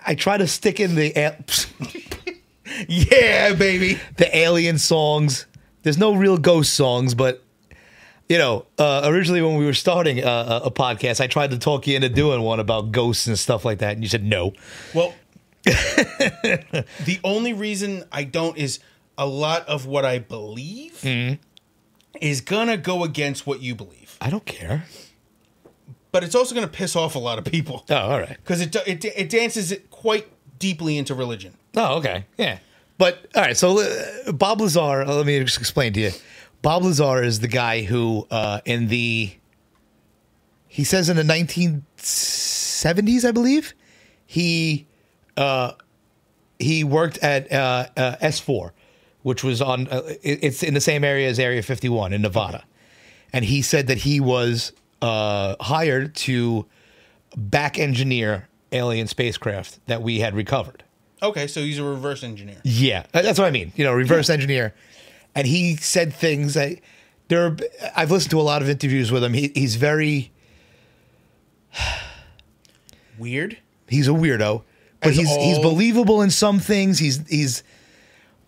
I, try to stick in the yeah, baby. the alien songs. There's no real ghost songs, but you know, uh, originally when we were starting uh, a a podcast, I tried to talk you into doing one about ghosts and stuff like that, and you said no. Well, the only reason I don't is a lot of what I believe Mm-hmm. is gonna go against what you believe, I don't care. but it's also gonna piss off a lot of people Oh, all right. because it, it it dances it quite deeply into religion. Oh, okay. Yeah. But all right, so uh, Bob Lazar, uh, let me just explain to you. Bob Lazar is the guy who uh in the he says in the 1970s, I believe, he uh he worked at uh, uh S4, which was on uh, it- it's in the same area as Area 51 in Nevada. And he said that he was uh hired to back engineer alien spacecraft that we had recovered. Okay, so he's a reverse engineer. Yeah, that's what I mean. You know, reverse engineer. and he said things that there. I've listened to a lot of interviews with him. He, he's very Weird. he's a weirdo, but As he's he's believable in some things. He's he's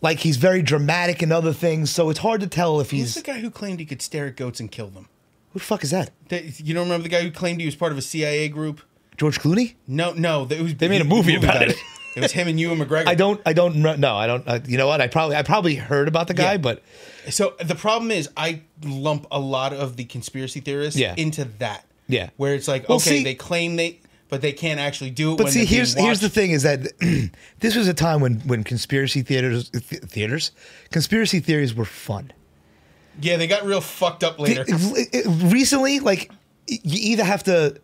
like he's very dramatic in other things. So it's hard to tell if He's he's the guy who claimed he could stare at goats and kill them. who the fuck is that? That- You don't remember the guy who claimed he was part of a CIA group? George Clooney? No, no. Was, They made a movie about it. It was him and Ewan McGregor. I don't I don't no I don't uh, you know what I probably I probably heard about the guy Yeah. but So the problem is, I lump a lot of the conspiracy theorists Yeah. into that. Yeah. Where it's like, Well, okay, see- they claim they, but they can't actually do it. But see, here's here's the thing: is that this was a time when when conspiracy theaters th- theaters conspiracy theories were fun. Yeah, they got real fucked up later. It- it- recently, like you either have to,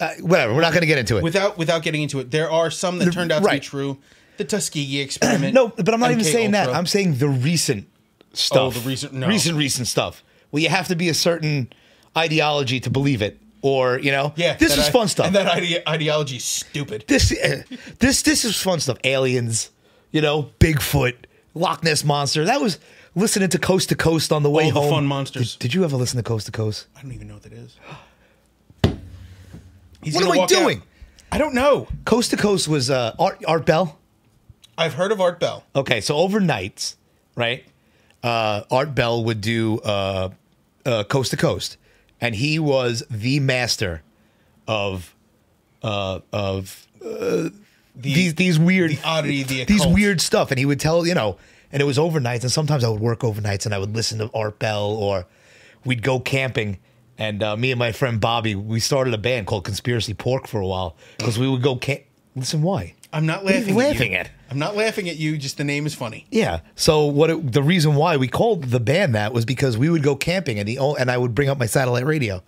uh, whatever. We're not going to get into it. without without getting into it, there are some that turned out to Right. be true. The Tuskegee experiment. no, but I'm not even MK saying that. I'm saying the recent stuff. Oh, the recent- no. recent recent stuff. Well, you have to be a certain ideology to believe it, or you know, yeah, this is I- fun stuff. And that ide- ideology is stupid. this uh, this this is fun stuff. Aliens, you know, Bigfoot, Loch Ness monster. That was listening to Coast to Coast on the way All the home. fun monsters. Did, did you ever listen to Coast to Coast? I don't even know what that is. He's What am I walk out- doing? I don't know. Coast to Coast was uh, Art Art Bell. I've heard of Art Bell. Okay, so overnights, right? Uh, Art Bell would do uh, uh, Coast to Coast, and he was the master of uh, of The, these these weird the oddity, the these weird stuff and he would tell you know and it was overnights and sometimes i would work overnights and i would listen to art bell or we'd go camping and uh, me and my friend bobby we started a band called conspiracy pork for a while because we would go camp listen why I'm not laughing. at laughing you. at? I'm not laughing at you. Just the name is funny. yeah so what it, the reason why we called the band that was because we would go camping and the and i would bring up my satellite radio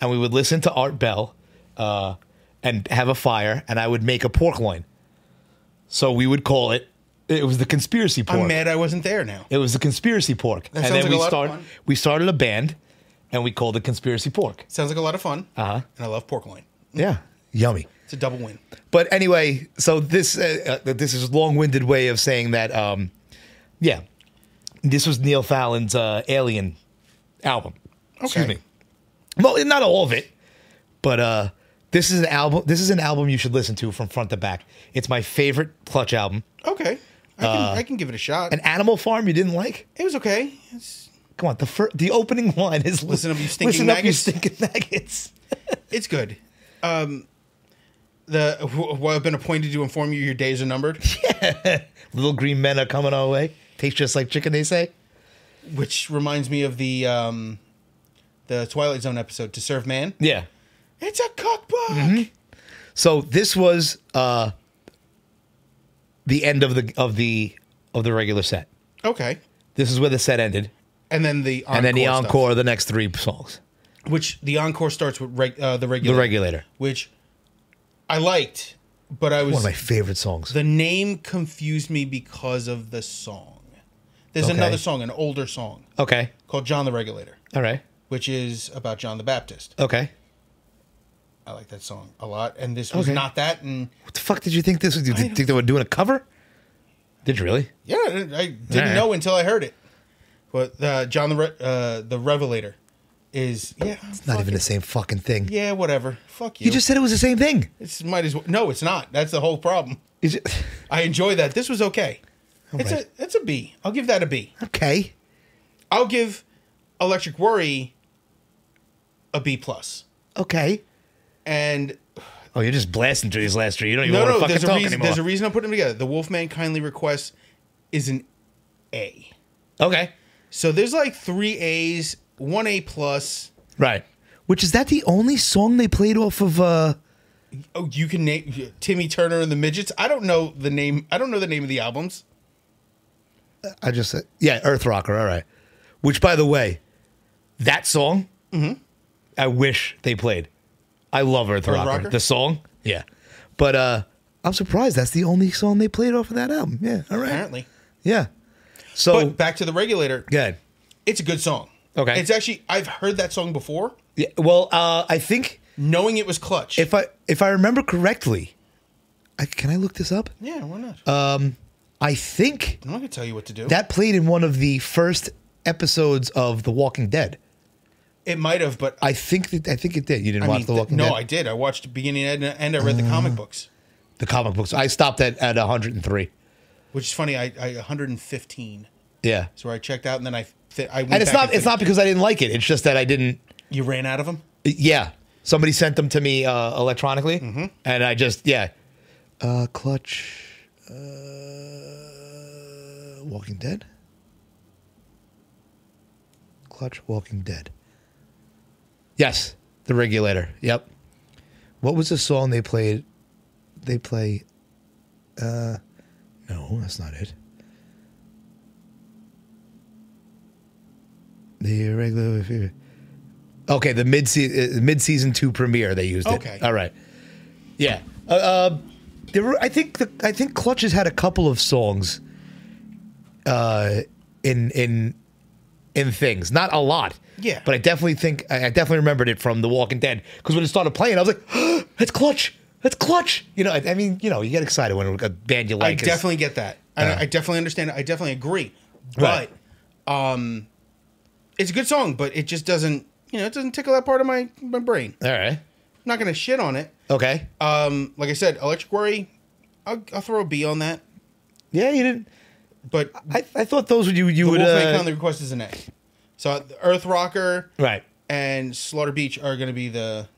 and we would listen to art bell uh, and have a fire and i would make a pork loin so we would call it it was the conspiracy pork I'm mad I wasn't there now. It was the conspiracy pork, and then like we started. We started a band, and we called it conspiracy pork. Sounds like a lot of fun. Uh-huh. And I love pork loin. Yeah, yummy. It's a double win. But anyway, so this uh, uh, this is a long-winded way of saying that. Um, yeah, this was Neil Fallon's uh, Alien album. Excuse me. Well, not all of it, but uh, this is an album. This is an album you should listen to from front to back. It's my favorite Clutch album. Okay. I can, I can give it a shot. Uh, An Animal Farm you didn't like? it was okay. It's, Come on, the fir- the opening line is Listen up, you stinking listen up, you maggots." stinking maggots. it's good. Um, the wh- wh- I've been appointed to inform you your days are numbered, Yeah. Little green men are coming our way. Tastes just like chicken, they say. which reminds me of the um, the Twilight Zone episode "To Serve Man." Yeah. It's a cookbook. Mm-hmm. So this was uh the end of the of the of the regular set. Okay, This is where the set ended, and then the encore and then the stuff, encore, the next three songs. which the encore starts with reg, uh, the The regular, regulator, which I liked, but I was one of my favorite songs. the name confused me because of the song. There's Okay. another song, an older song okay, called "John the Regulator," all right, which is about John the Baptist. okay. I like that song a lot, and this was Okay. not that. And What the fuck did you think this was? Did you think they were doing a cover? Did you really? yeah, I didn't know until I heard it. But uh, John the Re- uh, the Revelator is yeah, It's Not even the same fucking thing. yeah, whatever. Fuck you. You just said it was the same thing. it's might as well. No, it's not. That's the whole problem. Is it? I enjoy that. This was okay. It's right. a it's a B. I'll give that a B. Okay. I'll give Electric Worry a B plus. Okay. And Oh, you're just blasting through these last three. You don't even no, want to no, fucking there's a talk reason. anymore. There's a reason I'm putting them together. The Wolfman kindly requests is an A. okay. So there's like three A's, one A plus. Right. Which is that the only song they played off of? uh Oh, you can name Timmy Turner and the Midgets. I don't know the name. I don't know the name of the albums. I just said, yeah, Earth Rocker. All right. Which, by the way, that song, Mm-hmm. I wish they played. I love Earth, Rocker. Rocker? The song, yeah. But uh I'm surprised that's the only song they played off of that album. Yeah. All right. Apparently. Yeah. So But back to the Regulator. good. It's a good song. Okay. It's actually I've heard that song before, Yeah. Well, uh, I think knowing it was Clutch. if I if I remember correctly, I, can I look this up? yeah, why not? Uh, I think I'm not gonna tell you what to do. that played in one of the first episodes of The Walking Dead. it might have, but I think that I think it did. You didn't I watch mean, The th- Walking no, Dead? No, I did. I watched the beginning and and I read the comic books, the comic books. I stopped at at 103. Which is funny. I, I 115 Yeah. So where I checked out, and then I th- I went And it's back not it's not because I didn't like it. It's just that I didn't You ran out of them. yeah. Somebody sent them to me uh, electronically Mm-hmm. and I just yeah. Uh clutch uh Walking Dead? Clutch Walking Dead. Yes, the regulator. Yep. What was the song they played? They play uh no, that's not it. The regular Okay, the mid mid season two premiere they used it. Okay. all right. Yeah, uh, uh, there were. I think the I think Clutches had a couple of songs. Uh, in in in things, not a lot. Yeah. but I definitely think I definitely remembered it from The Walking Dead because when it started playing, I was like, "That's Clutch! That's Clutch!" You know, I, I mean, you know, you get excited when a band you I like. is- definitely get that. Uh. I definitely understand. it. I definitely agree. Right. But um, it's a good song, but it just doesn't. You know, it doesn't tickle that part of my my brain. all right. I'm not gonna shit on it. Okay. Um, like I said, Electric Worry, I'll, I'll throw a B on that. yeah, you didn't. But I, I thought those would you you the would Wolfman uh, Count the Request is an A. So Earth Rocker right. and Slaughter Beach are gonna be the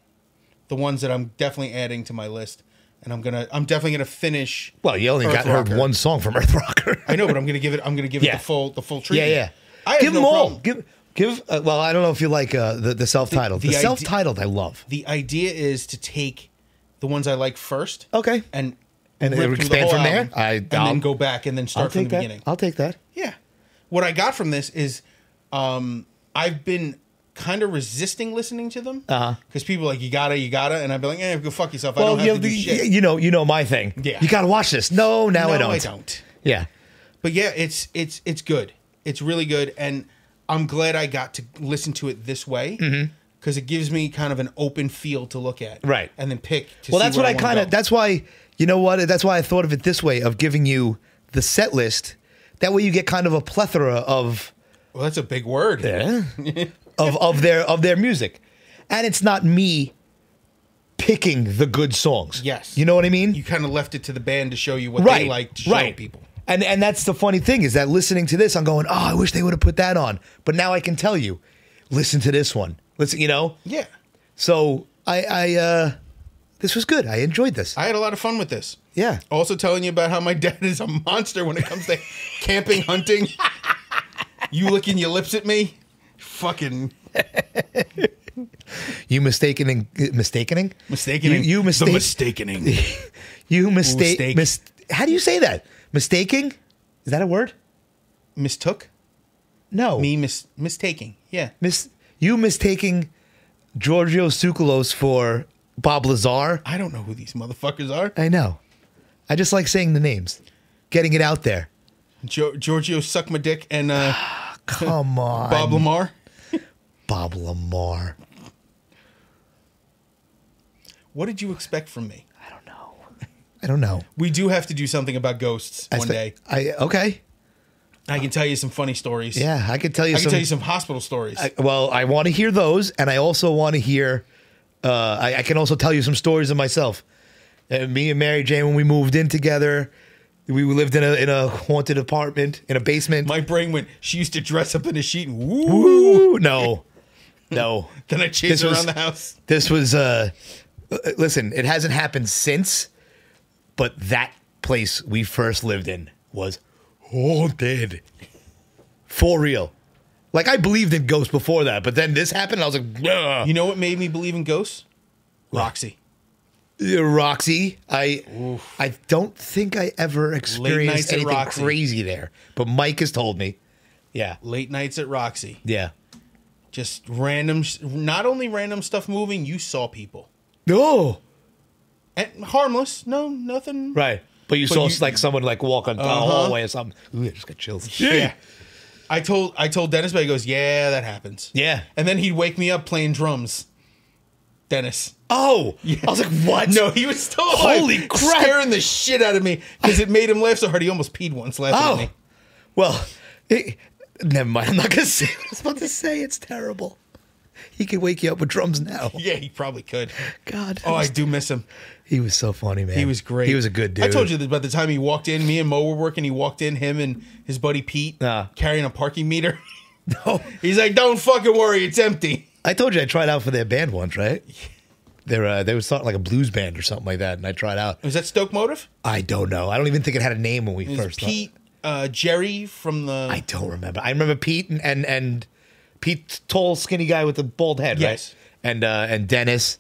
the ones that I'm definitely adding to my list, and I'm gonna I'm definitely gonna finish. Well, you only Earth got heard one song from Earth Rocker. I know, but I'm gonna give it. I'm gonna give Yeah. it the full the full yeah, treatment. yeah. I have give no them all. problem. Give give. Uh, well, I don't know if you like uh, the the self titled. the The, idea- self titled, I love. The idea is to take the ones I like first, Okay, and And rip then through the expand whole from there? album, I- and I'll- then go back and then I'll start from take the that. beginning. I'll take that. Yeah. What I got from this is um I've been kind of resisting listening to them. Uh-huh. Because people are like, you gotta, you gotta. And I'd be like, eh, go fuck yourself. I Well, don't you, have to do know, shit. you know, you know my thing. Yeah. you got to watch this. No, now no, I don't. I don't. Yeah, But yeah, it's it's it's good. It's really good. And I'm glad I got to listen to it this way. Because it gives me kind of an open field to look at. Mm-hmm. Right. And then pick to well, see that's what I wanna kind of. That's why you know what. That's why I thought of it this way of giving you the set list. That way, you get kind of a plethora of Well, that's a big word. of of their of their music, and it's not me picking the good songs. Yes. you know what I mean. You kind of left it to the band to show you what right, they like to show right. people. And and that's the funny thing is that listening to this, I'm going, oh, I wish they would have put that on. But now I can tell you, listen to this one. Listen, you know. Yeah. So I I uh, this was good. I enjoyed this. I had a lot of fun with this. yeah. Also telling you about how my dad is a monster when it comes to camping, hunting. You licking your lips at me? Fucking You mistaken mistakening mistaken. You, you mistake. The mistakening. you mistake. steak. Mis- how do you say that? Mistaking? Is that a word? Mistook? No. Me mis- mistaking. Yeah. Mis- you mistaking Giorgio Tsoukalos for Bob Lazar? I don't know who these motherfuckers are. I know. I just like saying the names, getting it out there. Jo- Giorgio suck my dick and uh, Come on, Bob Lamar. Bob Lamar. What did you expect from me? I don't know. I don't know. We do have to do something about ghosts I one spe- day. I okay. I can tell you some funny stories. Yeah, I could tell you I can some. tell you some hospital stories. I, well, I want to hear those, and I also want to hear. Uh, I, I can also tell you some stories of myself. Uh, me and Mary Jane, when we moved in together, we lived in a in a haunted apartment in a basement. my brain went. She used to dress up in a sheet and woo. Woo! No, no. Then I chased This her was- around the house. This was. Uh, listen, it hasn't happened since, but that place we first lived in was haunted, for real. Like I believed in ghosts before that, but then this happened. And I was like, Ugh. You know what made me believe in ghosts? Roxy. Uh, Roxy, I I don't think I ever experienced anything Roxy. crazy there, but Mike has told me. Yeah, Late nights at Roxy. yeah. Just random. Not only random stuff moving. You saw people. No, And harmless. No, nothing. right. But you But saw you- like someone like walk on down the Uh-huh. hallway or something. Ooh, I just got chills. Yeah. I told I told Dennis, but he goes, "Yeah, that happens." yeah. And then he'd wake me up playing drums. Dennis. Oh, I was like, what? No, he was still Holy crap. scaring the shit out of me because it made him laugh so hard he almost peed once laughing at Oh, me. well, it, never mind. I'm not gonna say what I was about to say. It's terrible. He could wake you up with drums now. Yeah, he probably could. God. Oh, I do miss him. he was so funny, man. He was great. He was a good dude. I told you that by the time he walked in, me and Mo were working. He walked in, him and his buddy Pete, Ah. carrying a parking meter. No, He's like, "Don't fucking worry, it's empty." I told you I tried out for their band once, right? They're uh, they were starting like a blues band or something like that, and I tried out. Was that Stoke Motive? I don't know. I don't even think it had a name when we It was first. Pete, uh, Jerry from the. I don't remember. I remember Pete and and, and Pete, tall, skinny guy with the bald head, Yes. right? And uh, and Dennis.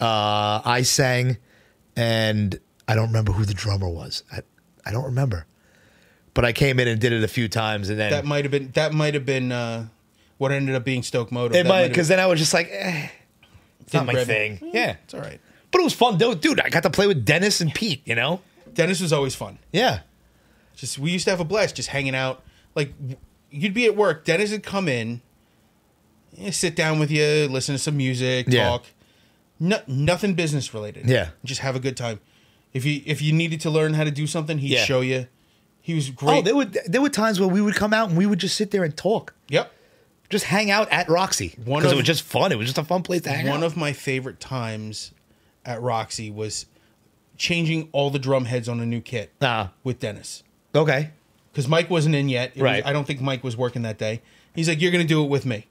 Uh, I sang, and I don't remember who the drummer was. I, I don't remember, but I came in and did it a few times, and then that might have been that might have been uh, what ended up being Stoke Motive. it That might because then I was just like, eh, it's not my thing. you. Yeah, it's all right. but it was fun, dude. I got to play with Dennis and Pete. You know, Dennis was always fun. yeah, Just we used to have a blast just hanging out. Like you'd be at work, Dennis would come in, eh, sit down with you, listen to some music, Yeah. talk. No, nothing business related. Yeah. just have a good time. If you if you needed to learn how to do something, he'd Yeah. show you. He was great. Oh, there were there were times where we would come out and we would just sit there and talk, yep. just hang out at Roxy One because it of- was just fun. It was just a fun place to hang One out. of my favorite times at Roxy was changing all the drum heads on a new kit Ah. with Dennis. Okay, because Mike wasn't in yet. It was- Right. I don't think Mike was working that day. He's like, "You're gonna do it with me,"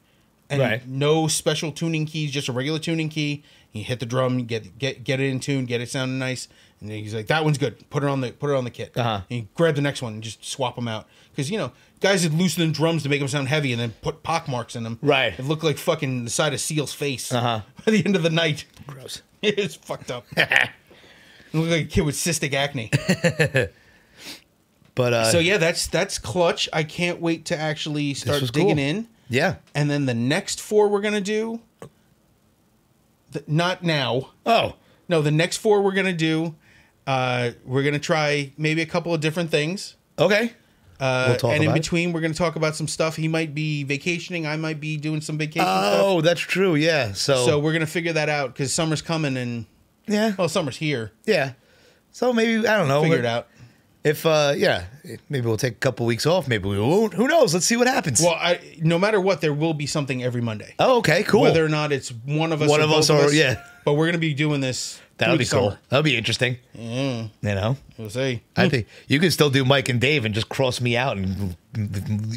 and Right. no special tuning keys, just a regular tuning key. You hit the drum, get get get it in tune, get it sounding nice, and then he's like, "That one's good. Put it on the put it on the kit." Uh-huh. And you grab the next one and just swap them out because you know guys had loosened the drums to make them sound heavy and then put pock marks in them. Right. It looked like fucking the side of Seal's face Uh-huh. by the end of the night. gross. It's fucked up. it looked like a kid with cystic acne. But uh, So yeah, that's that's clutch. I can't wait to actually start digging cool. in. yeah. And then the next four we're gonna do, th- not now. Oh, No, the next four we're gonna do. Uh, we're gonna try maybe a couple of different things. okay. Uh, We'll talk and in about it. between, we're gonna talk about some stuff. He might be vacationing. I might be doing some vacation stuff. Oh, that's true. Yeah. So, So we're gonna figure that out because summer's coming and yeah, well, summer's here. yeah. So maybe I don't know. Figure it out. If uh, yeah, maybe we'll take a couple weeks off. Maybe we won't. Who knows? Let's see what happens. Well, I, no matter what, there will be something every Monday. oh, okay, cool. Whether or not it's one of us, One or of both us or- yeah. But we're gonna be doing this. That'll be cool. summer. That'll be interesting. You know, We'll see. I think you can still do Mike and Dave and just cross me out and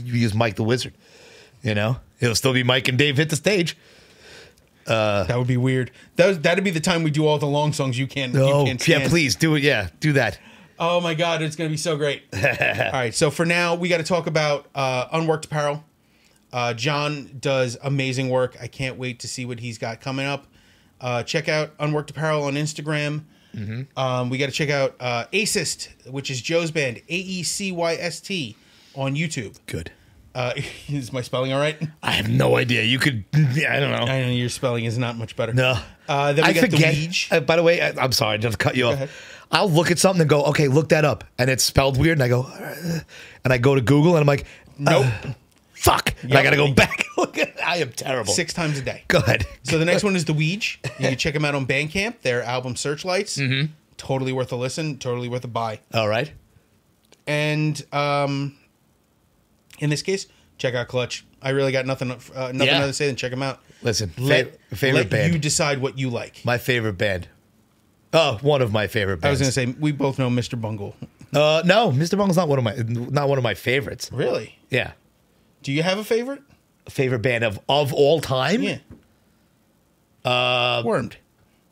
use Mike the Wizard. You know, it'll still be Mike and Dave hit the stage. That would be weird. That was, that'd be the time we do all the long songs you can't. Oh, you can't yeah, please do it. Yeah, do that. Oh my god, it's gonna be so great. all right, so for now, we got to talk about uh, unworked apparel. Uh, John does amazing work. I can't wait to see what he's got coming up. Uh, check out unworked apparel on Instagram. Um, we got to check out uh, Aecyst, which is Joe's band, A E C Y S T, on YouTube. Good. Uh, is my spelling all right? I have no idea. You could. Yeah, I don't know. I know your spelling is not much better. No. Uh, then we I got forget. the Weege. Uh, by the way, I, I'm sorry, just cut you off. ahead. I'll look at something and go, okay, look that up, and it's spelled weird, and I go, "Uh," and I go to Google, and I'm like, Nope. uh, fuck, and I gotta go back. look at, I am terrible. Six times a day. Go ahead. So the next one is the Weege. You can check them out on Bandcamp. Their album Searchlights. Mm-hmm. Totally worth a listen. Totally worth a buy. All right. And um, in this case, check out Clutch. I really got nothing uh, nothing Yeah. other to say than check them out. Listen, Let, fa- favorite let band. you decide what you like. my favorite band. Oh, one of my favorite Bands. I was gonna say we both know Mr. Bungle. uh, no, Mr. Bungle's not one of my not one of my favorites. Really? Yeah, Do you have a favorite? A favorite band of of all time. Yeah. Uh, Wormed.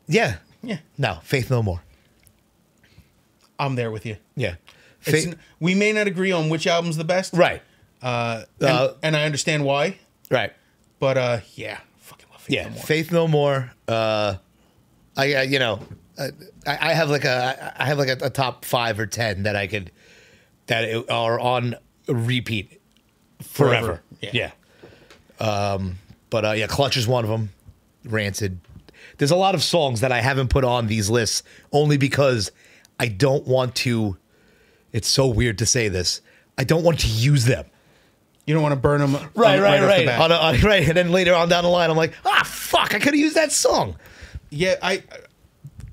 yeah. Yeah, No, Faith No More. I'm there with you. Yeah, It's, Faith. we may not agree on which album's the best, Right. Uh, and, Uh, and I understand why, Right. but uh, yeah, fucking love Faith Yeah, No More. Faith No More. Uh, I, I you know, I, I have like a I have like a, a top five or ten that I could that are on repeat forever. Forever. Yeah. Um, but uh, yeah, Clutch is one of them. Rancid. There's a lot of songs that I haven't put on these lists only because I don't want to. It's so weird to say this. I don't want to use them. You don't want to burn them. Right, right, off the right. bat. On a, on- right. And then later on down the line, I'm like, ah, fuck, I could have used that song. Yeah, I.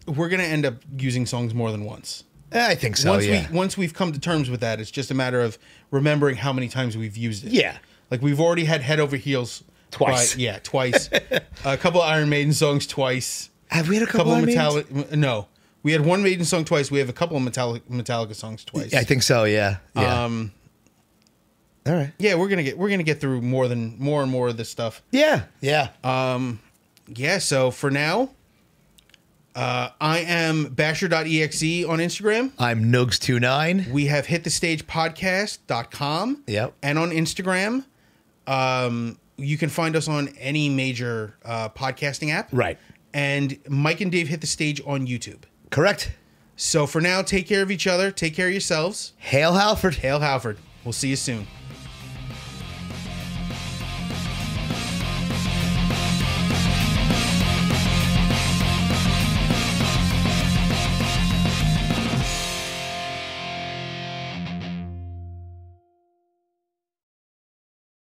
We're gonna end up using songs more than once. I think so. once yeah. we once we've come to terms with that, it's just a matter of remembering how many times we've used it. Yeah. like we've already had head over heels Twice. by- yeah, twice. a couple of Iron Maiden songs twice. Have we had a couple, couple of? Metallica. No, we had one Maiden song twice. We have a couple of Metallica, Metallica songs twice. I think so. Yeah. Yeah. Um, All right. yeah, we're gonna get we're gonna get through more than more and more of this stuff. Yeah. Yeah. Um. Yeah. So for now, uh, I am basher.exe on Instagram. I'm Nugs29. We have hit the stage podcast.com. Yep. And on Instagram, um, you can find us on any major uh, podcasting app. Right. And Mike and Dave hit the stage on YouTube. Correct. So for now, take care of each other. Take care of yourselves. Hail Halford. Hail Halford. We'll see you soon.